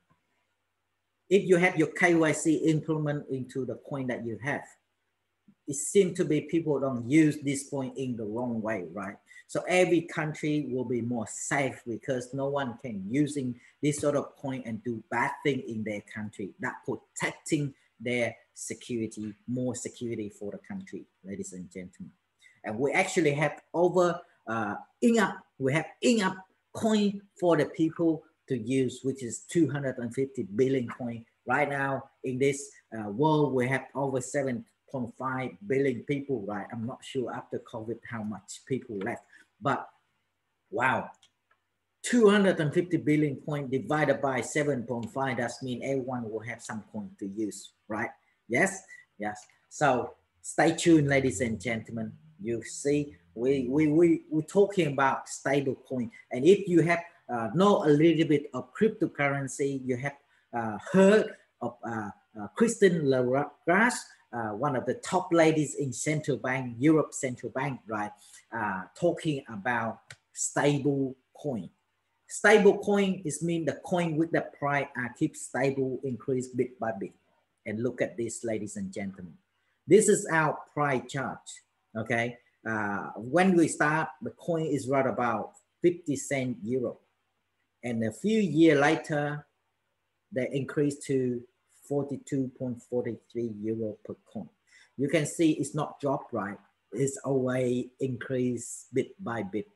if you have your KYC implement into the coin that you have, it seems to be people don't use this point in the wrong way, right? So every country will be more safe because no one can using this sort of coin and do bad thing in their country. That protecting their security, more security for the country, ladies and gentlemen. And we actually have over uh, in up, we have in up coin for the people to use, which is 250 billion coin. Right now in this uh, world, we have over 7.5 billion people, right? I'm not sure after COVID how much people left. But wow, 250 billion coin divided by 7.5, that means everyone will have some coin to use, right? Yes, yes. So stay tuned, ladies and gentlemen. You see, we, we, we, we're talking about stable coin. And if you have uh, know a little bit of cryptocurrency, you have uh, heard of uh, uh, Christine Lagarde, uh, one of the top ladies in central bank, Europe central bank, right? Uh, talking about stable coin. Stable coin is mean the coin with the price uh, keep stable, increase bit by bit. And look at this, ladies and gentlemen. This is our price chart, okay? Uh, when we start, the coin is right about 50 cent euro. And a few years later, they increase to 42.43 euro per coin. You can see it's not dropped right. It's always increased bit by bit,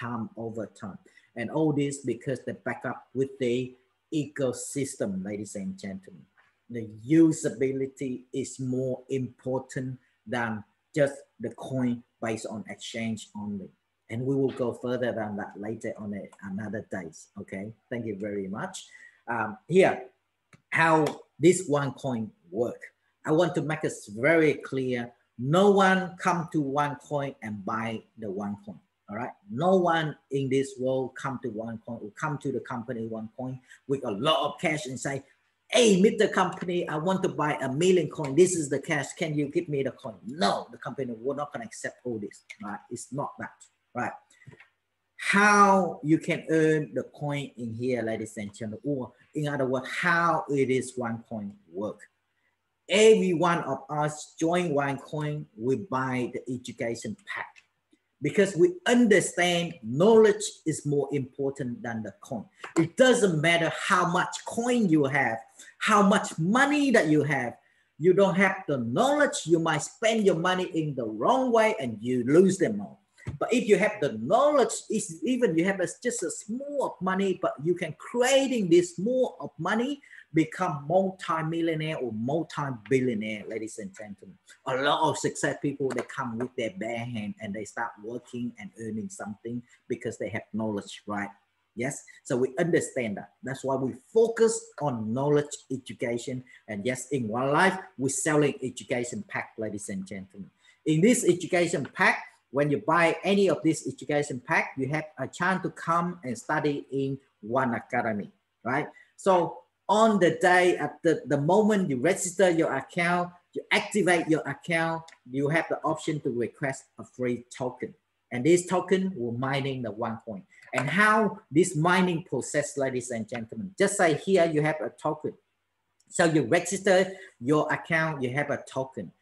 time over time. And all this because they back up with the ecosystem, ladies and gentlemen. the usability is more important than just the coin based on exchange only. And we will go further than that later on another days. Okay, thank you very much. Um, here, how this one coin work. I want to make it very clear. No one come to one coin and buy the one coin. All right. No one in this world come to one coin or come to the company one coin with a lot of cash and say, hey, Mr. Company, I want to buy a million coin. This is the cash. Can you give me the coin? No, the company will not gonna accept all this. Right? It's not that. Right? How you can earn the coin in here, ladies and gentlemen, or in other words, how it is one coin work. Every one of us join one coin, we buy the education pack because we understand knowledge is more important than the coin. It doesn't matter how much coin you have, how much money that you have. You don't have the knowledge, you might spend your money in the wrong way and you lose them all. But if you have the knowledge, even you have a, just a small of money, but you can creating this more of money, become multi-millionaire or multi-billionaire, ladies and gentlemen. A lot of success people, they come with their bare hand and they start working and earning something because they have knowledge, right? Yes, so we understand that. That's why we focus on knowledge education. And yes, in one life, we're selling education pack, ladies and gentlemen. In this education pack, when you buy any of this education pack, you have a chance to come and study in one academy, right? So on the day at the, the moment you register your account, you activate your account, you have the option to request a free token. And this token will mining the one coin. And how this mining process, ladies and gentlemen, just say here you have a token. So you register your account, you have a token.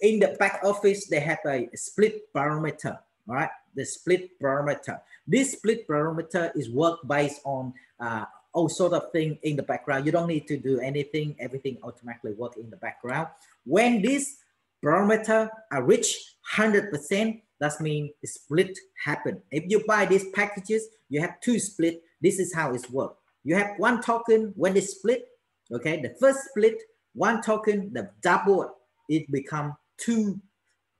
In the back office, they have a split barometer, right? The split barometer. This split barometer is work based on uh, all sort of thing in the background. You don't need to do anything. Everything automatically work in the background. When this barometer are reach 100%, that means split happen. If you buy these packages, you have two split. This is how it's work. You have one token when it split, okay? The first split, one token, the double, it become two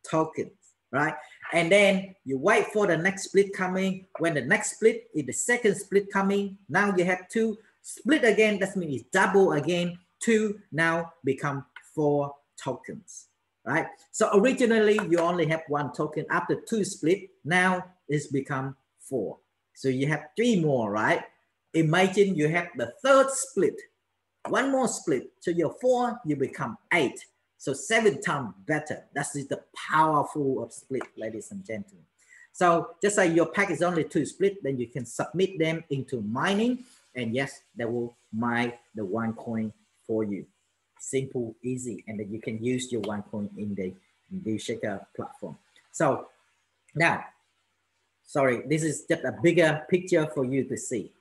tokens, right? And then you wait for the next split coming. When the next split is the second split coming, now you have two split again. That means it's double again. Two now become four tokens, right? So originally you only have one token. After two split, now it's become four. So you have three more, right? Imagine you have the third split, one more split. So your four, you become eight. So seven times better. That is the powerful of split, ladies and gentlemen. So just like your pack is only two split, then you can submit them into mining. And yes, they will mine the one coin for you. Simple, easy. And then you can use your one coin in the, in the Shaker platform. So now, sorry, this is just a bigger picture for you to see.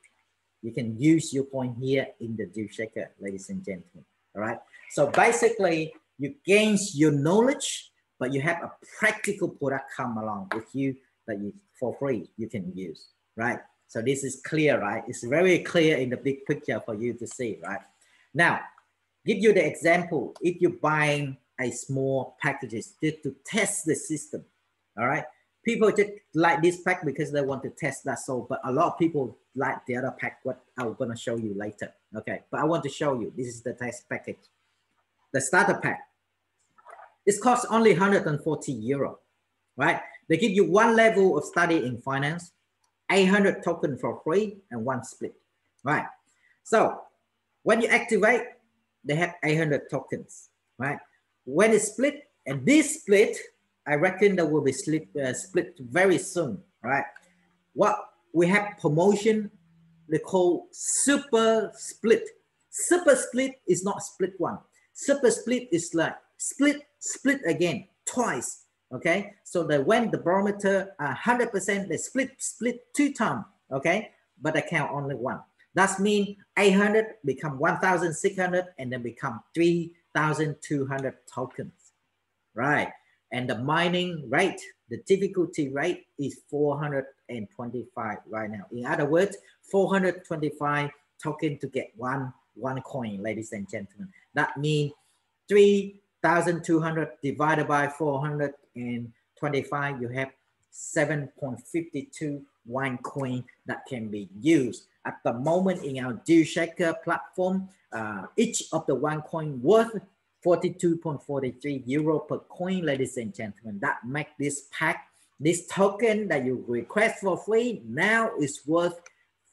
You can use your coin here in the Deal Shaker, ladies and gentlemen. All right. So basically, you gain your knowledge, but you have a practical product come along with you that you for free you can use, right? So this is clear, right? It's very clear in the big picture for you to see, right? Now, give you the example. If you're buying a small packages just to test the system, all right? People just like this pack because they want to test that so, but a lot of people like the other pack, what I'm gonna show you later, okay? But I want to show you, this is the test package the starter pack. It costs only 140 euro, right? They give you one level of study in finance, 800 token for free, and one split, right? So when you activate, they have 800 tokens, right? When it's split, and this split, I reckon that will be split, uh, split very soon, right? What we have promotion, they call super split. Super split is not split one. Super split is like split, split again, twice. Okay, so that when the barometer uh, are 100%, they split, split two times. Okay, but I count only one. That means 800 become 1,600 and then become 3,200 tokens. Right. And the mining rate, the difficulty rate is 425 right now. In other words, 425 token to get one one coin, ladies and gentlemen. That means 3,200 divided by 425, you have 7.52 one coin that can be used. At the moment in our DealShaker platform, uh, each of the one coin worth 42.43 euro per coin, ladies and gentlemen. That make this pack, this token that you request for free now is worth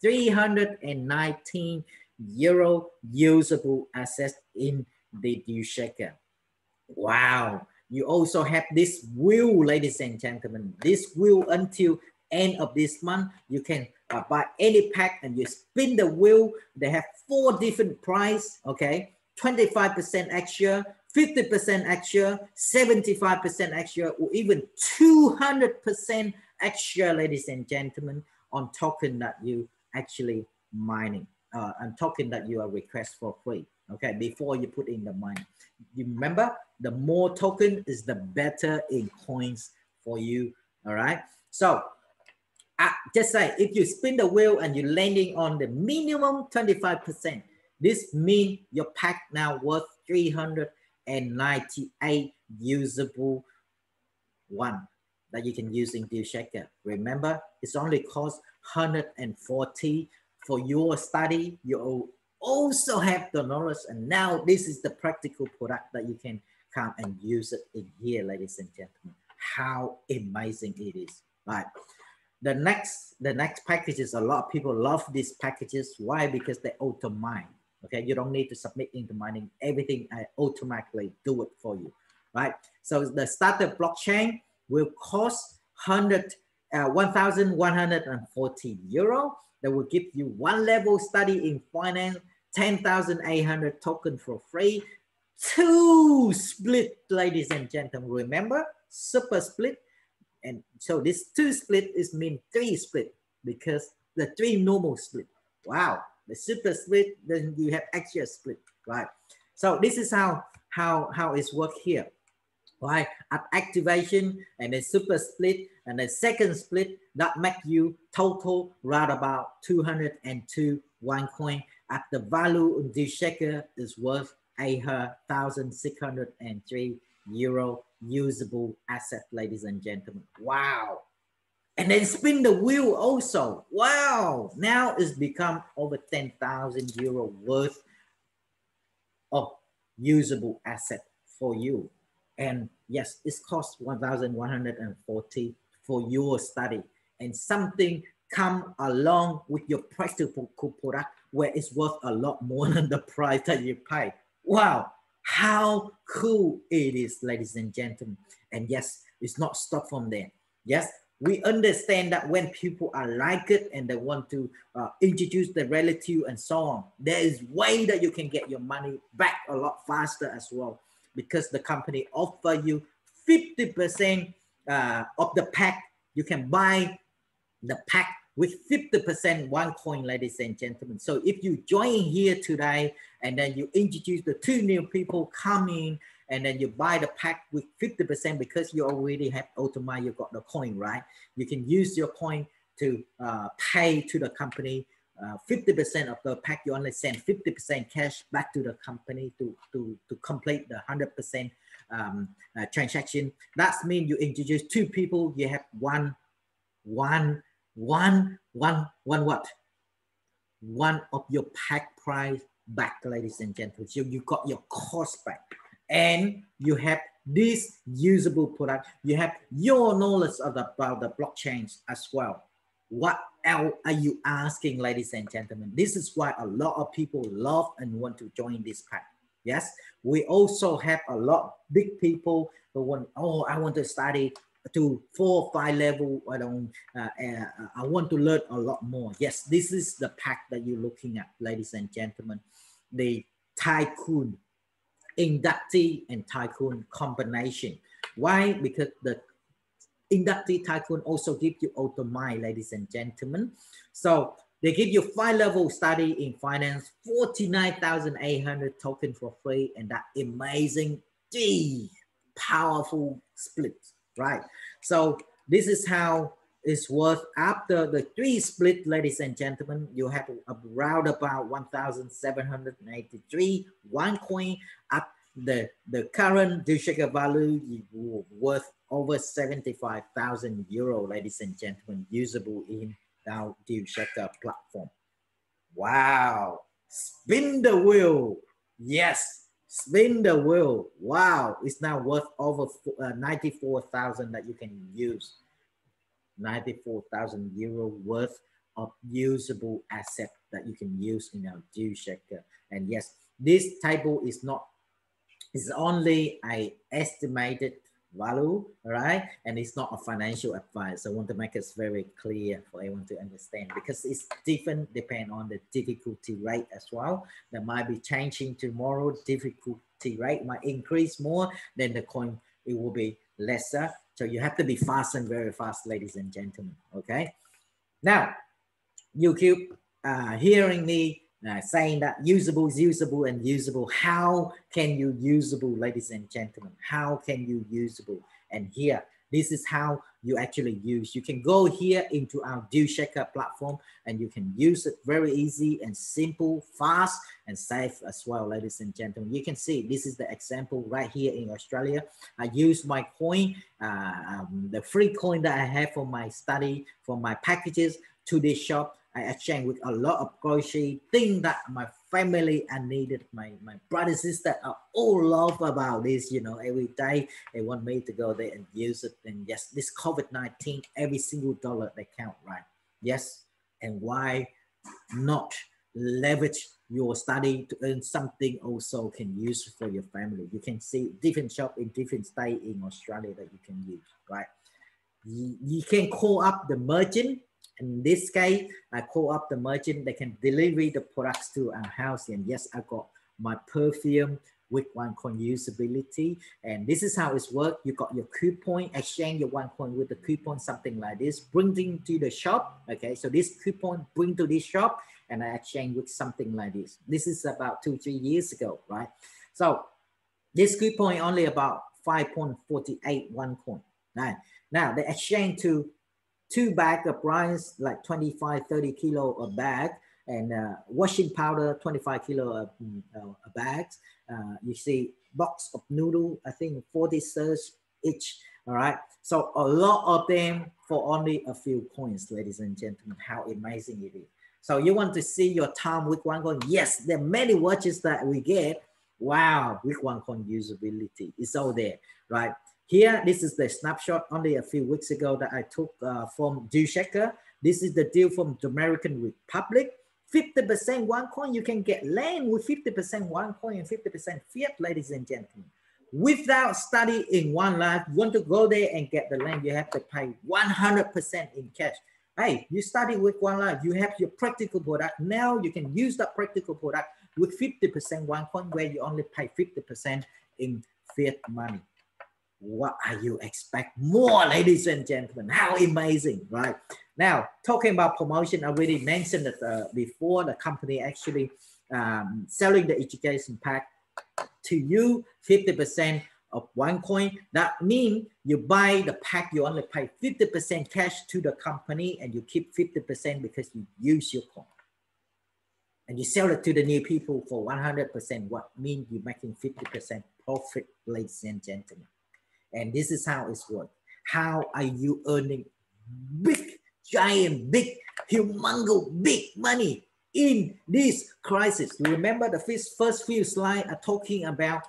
319 euro usable assets in the DealShaker. Wow. You also have this wheel, ladies and gentlemen. This wheel until end of this month, you can uh, buy any pack and you spin the wheel. They have four different price, okay? 25% extra, 50% extra, 75% extra, or even 200% extra, ladies and gentlemen, on token that you actually mining, uh, and token that you are request for free, okay, before you put in the money. You remember, the more token is the better in coins for you, all right? So uh, just say if you spin the wheel and you're landing on the minimum 25%, this means your pack now worth 398 usable one that you can use in DealShaker. Remember, it's only cost 140 for your study. You also have the knowledge and now this is the practical product that you can come and use it in here, ladies and gentlemen. How amazing it is, right? the next the next packages a lot of people love these packages. Why? Because they auto mine okay. You don't need to submit into mining. Everything i automatically do it for you. Right. So the starter blockchain will cost 100 uh, 1140 euro that will give you one level study in finance 10,800 token for free two split ladies and gentlemen remember super split and so this two split is mean three split because the three normal split. Wow, the super split, then you have extra split, right? So this is how how how it's work here. Right, at activation and a super split and a second split that make you total right about 202 one coin at the value of the shaker is worth 8,603 euro usable asset, ladies and gentlemen. Wow. And then spin the wheel also. Wow. Now it's become over 10,000 euro worth of usable asset for you. And yes, it costs 1,140 for your study. And something come along with your practical product where it's worth a lot more than the price that you pay. Wow, how cool it is, ladies and gentlemen. And yes, it's not stop from there. Yes, we understand that when people are like it and they want to uh, introduce the relative and so on, there is way that you can get your money back a lot faster as well because the company offer you 50% uh, of the pack. You can buy the pack with 50% one coin, ladies and gentlemen. So if you join here today and then you introduce the two new people coming and then you buy the pack with 50% because you already have Automai, you got the coin, right? You can use your coin to uh, pay to the company 50% uh, of the pack, you only send 50% cash back to the company to, to, to complete the 100% um, uh, transaction. That means you introduce two people, you have one, one one, one, one what? One of your pack price back, ladies and gentlemen. So you got your cost back and you have this usable product. You have your knowledge of about the blockchains as well. What else are you asking, ladies and gentlemen? This is why a lot of people love and want to join this pack. Yes, we also have a lot big people who want, oh, I want to study to four five level i don't uh, uh, i want to learn a lot more yes this is the pack that you're looking at ladies and gentlemen the tycoon inductee and tycoon combination why because the inductee tycoon also give you auto mine ladies and gentlemen so they give you five level study in finance 49800 token for free and that amazing D powerful split right? So this is how it's worth after the three split, ladies and gentlemen, you have around about 1,783 one coin at the, the current DealShaker value worth over 75,000 euro, ladies and gentlemen, usable in our DealShaker platform. Wow, spin the wheel. Yes, spin the wheel. Wow, it's now worth over uh, 94,000 that you can use. 94,000 euro worth of usable asset that you can use in our DealShaker. And yes, this table is not, it's only a estimated value, right? And it's not a financial advice. I want to make it very clear for everyone to understand because it's different depend on the difficulty rate as well. That might be changing tomorrow. Difficulty rate might increase more, then the coin it will be lesser. So you have to be fast and very fast, ladies and gentlemen. Okay. Now, you keep uh, hearing me uh, saying that usable is usable and usable. How can you usable, ladies and gentlemen? How can you usable? And here, this is how you actually use. You can go here into our DealShaker platform and you can use it very easy and simple, fast and safe as well, ladies and gentlemen. You can see this is the example right here in Australia. I use my coin, uh, um, the free coin that I have for my study, for my packages to this shop I exchange with a lot of grocery thing that my family and needed. My my brother sister are all love about this. You know, every day they want me to go there and use it. And yes, this COVID nineteen, every single dollar they count, right? Yes, and why not leverage your study to earn something also can use for your family. You can see different shop in different state in Australia that you can use, right? You, you can call up the merchant in this case, I call up the merchant, they can deliver the products to our house. And yes, I got my perfume with one coin usability. And this is how it's worked. You got your coupon, exchange your one coin with the coupon, something like this, bring it to the shop. Okay, so this coupon bring to this shop and I exchange with something like this. This is about two, three years ago, right? So this coupon only about 5.48 one coin. Right? Now the exchange to two bag of rice, like 25, 30 kilo a bag, and uh, washing powder, 25 kilo a, uh, a bag. Uh, you see box of noodle, I think 40 cents each. All right. So a lot of them for only a few coins, ladies and gentlemen, how amazing it is. So you want to see your time with one coin? Yes, there are many watches that we get. Wow, with one coin usability. It's all there, right? Here, this is the snapshot only a few weeks ago that I took uh, from DealShaker. This is the deal from the American Republic. 50% one coin, you can get land with 50% one coin and 50% fiat, ladies and gentlemen. Without study in one life, want to go there and get the land, you have to pay 100% in cash. Hey, you study with one life, you have your practical product. Now you can use that practical product with 50% one coin where you only pay 50% in fiat money what are you expect? More ladies and gentlemen. How amazing right? Now talking about promotion i already mentioned that uh, before. The company actually um, selling the education pack to you 50 percent of one coin. That means you buy the pack you only pay 50 percent cash to the company and you keep 50 percent because you use your coin. And you sell it to the new people for 100 percent what means you're making 50 percent profit ladies and gentlemen and this is how it's worked. How are you earning big, giant, big, humongous, big money in this crisis? Remember the first, first few slides are talking about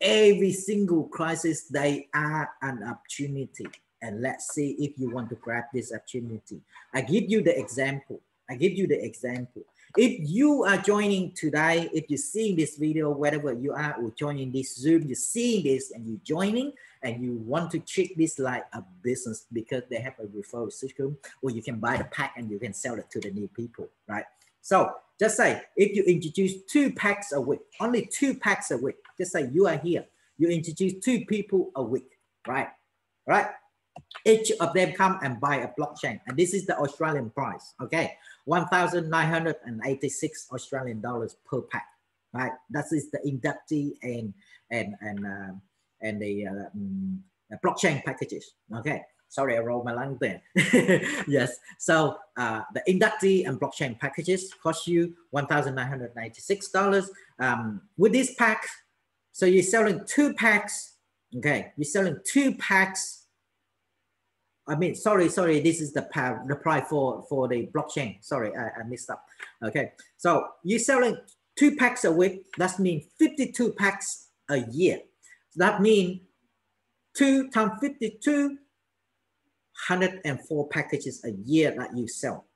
every single crisis, they are an opportunity. And let's see if you want to grab this opportunity. I give you the example. I give you the example. If you are joining today, if you're seeing this video, wherever you are, or joining this Zoom, you're seeing this and you're joining and you want to treat this like a business because they have a referral system, or you can buy the pack and you can sell it to the new people, right? So just say if you introduce two packs a week, only two packs a week, just say you are here, you introduce two people a week, right? Right? Each of them come and buy a blockchain. And this is the Australian price, okay? 1,986 Australian dollars per pack, right? That is the inductee and and and uh, and the uh, um, blockchain packages, okay? Sorry, I rolled my lung there. yes. So uh, the inductee and blockchain packages cost you $1,996. Um, with this pack, so you're selling two packs. Okay, you're selling two packs. I mean, sorry, sorry. This is the price for for the blockchain. Sorry, I, I missed up. Okay, so you're selling two packs a week. That means 52 packs a year. That means two times 52 104 packages a year that you sell.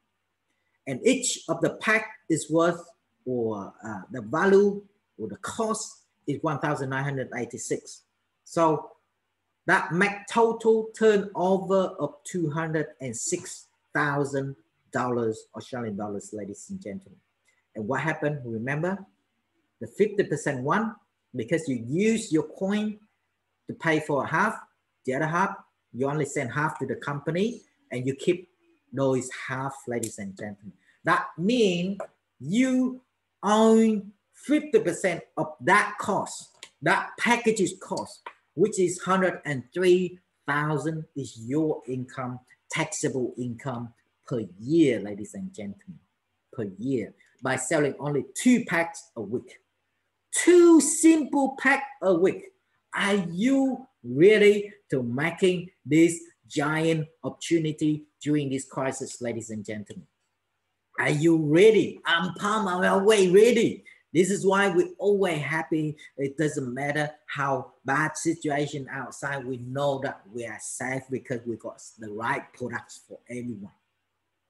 And each of the pack is worth or uh, the value or the cost is 1,986. So that make total turnover of $206,000 Australian dollars, ladies and gentlemen. And what happened? Remember the 50% one, because you use your coin to pay for a half, the other half you only send half to the company and you keep those half, ladies and gentlemen. That means you own 50% of that cost, that package's cost, which is 103,000 is your income, taxable income per year, ladies and gentlemen, per year by selling only two packs a week. Two simple pack a week. Are you really to making this giant opportunity during this crisis, ladies and gentlemen. Are you ready? I'm palm our way ready. This is why we're always happy. It doesn't matter how bad situation outside. We know that we are safe because we got the right products for everyone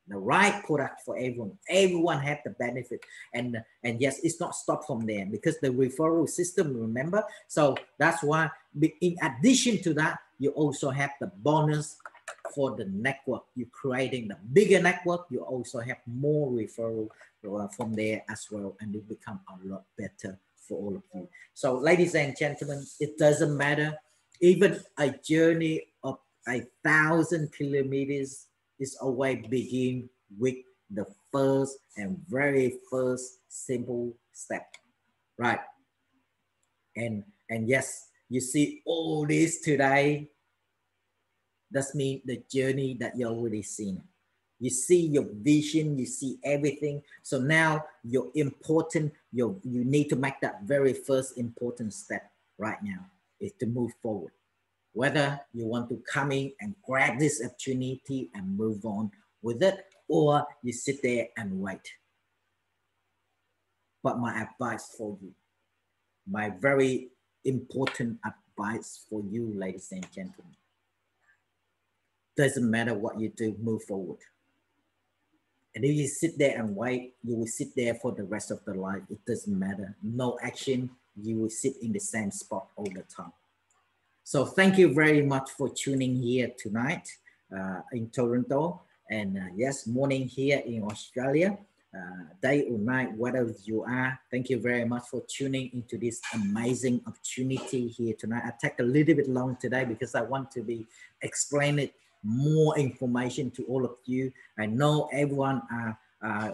the right product for everyone. Everyone have the benefit. And, and yes, it's not stopped from there because the referral system, remember? So that's why in addition to that, you also have the bonus for the network. You're creating the bigger network. You also have more referral Uh, from there as well. And it become a lot better for all of you. So ladies and gentlemen, it doesn't matter. Even a journey of a thousand kilometers is always begin with the first and very first simple step, right? And and yes, you see all this today. That's mean the journey that you already seen. You see your vision, you see everything. So now you're important, you you need to make that very first important step right now is to move forward whether you want to come in and grab this opportunity and move on with it, or you sit there and wait. But my advice for you, my very important advice for you, ladies and gentlemen, doesn't matter what you do, move forward. And if you sit there and wait, you will sit there for the rest of the life. It doesn't matter. No action, you will sit in the same spot all the time. So thank you very much for tuning here tonight uh, in Toronto. And uh, yes, morning here in Australia, uh, day or night, whatever you are. Thank you very much for tuning into this amazing opportunity here tonight. I take a little bit long today because I want to be explaining more information to all of you. I know everyone uh, uh,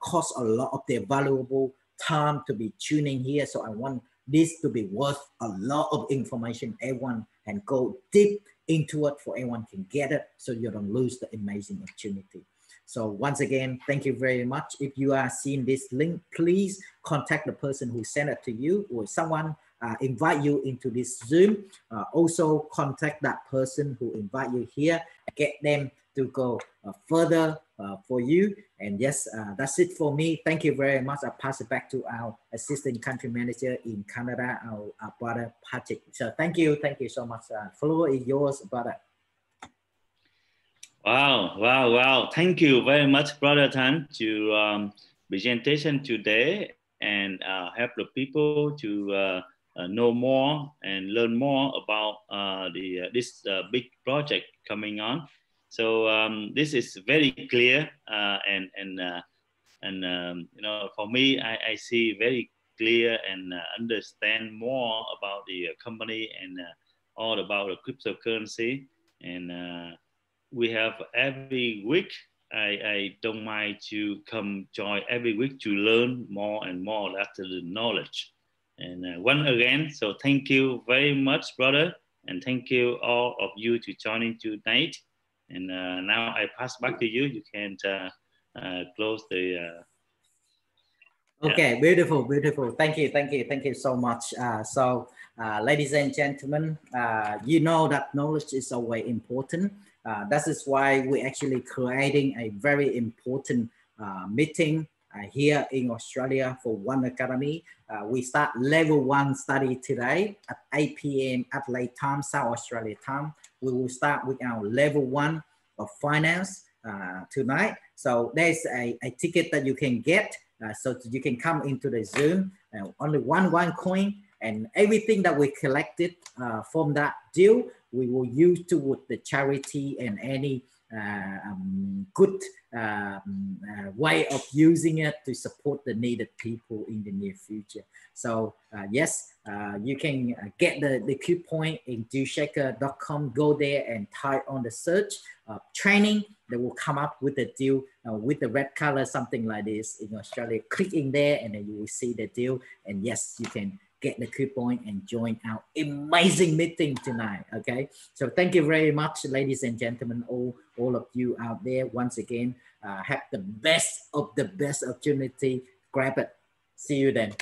cost a lot of their valuable time to be tuning here. So I want this to be worth a lot of information. Everyone can go deep into it for everyone can get it so you don't lose the amazing opportunity. So once again, thank you very much. If you are seeing this link, please contact the person who sent it to you or someone uh, invite you into this Zoom. Uh, also contact that person who invite you here, get them to go uh, further uh, for you. And yes, uh, that's it for me. Thank you very much. I pass it back to our assistant country manager in Canada, our, our brother Patrick. So thank you, thank you so much. Uh, floor is yours, brother. Wow, wow, wow. Thank you very much, Brother Thanh, to um, presentation today and uh, help the people to uh, know more and learn more about uh, the uh, this uh, big project coming on. So um, this is very clear uh, and and uh, and um, you know for me I, I see very clear and uh, understand more about the uh, company and uh, all about the cryptocurrency and uh, we have every week I, I don't mind to come join every week to learn more and more after the knowledge and one again so thank you very much brother And thank you all of you to joining tonight. And uh, now I pass back to you. You can uh, uh, close the. Uh, okay, beautiful, beautiful. Thank you, thank you, thank you so much. Uh, so, uh, ladies and gentlemen, you know that knowledge is always important. Uh that is why we're actually creating a very important meeting uh, here in Australia for One Academy. Uh, we start level one study today at 8 p.m. Adelaide time, South Australia time. We will start with our level one of finance uh, tonight. So there's a, a ticket that you can get uh, so you can come into the Zoom. Uh, only one one coin and everything that we collected uh, from that deal, we will use toward the charity and any uh, um, good um, uh, way of using it to support the needed people in the near future. So uh, yes, you can get the, the coupon in dealshaker.com, go there and type on the search training that will come up with the deal uh, with the red color, something like this in Australia. Click in there and then you will see the deal. And yes, you can get the coupon and join our amazing meeting tonight. Okay. So thank you very much, ladies and gentlemen, all, all of you out there. Once again, uh, have the best of the best opportunity. Grab it. See you then.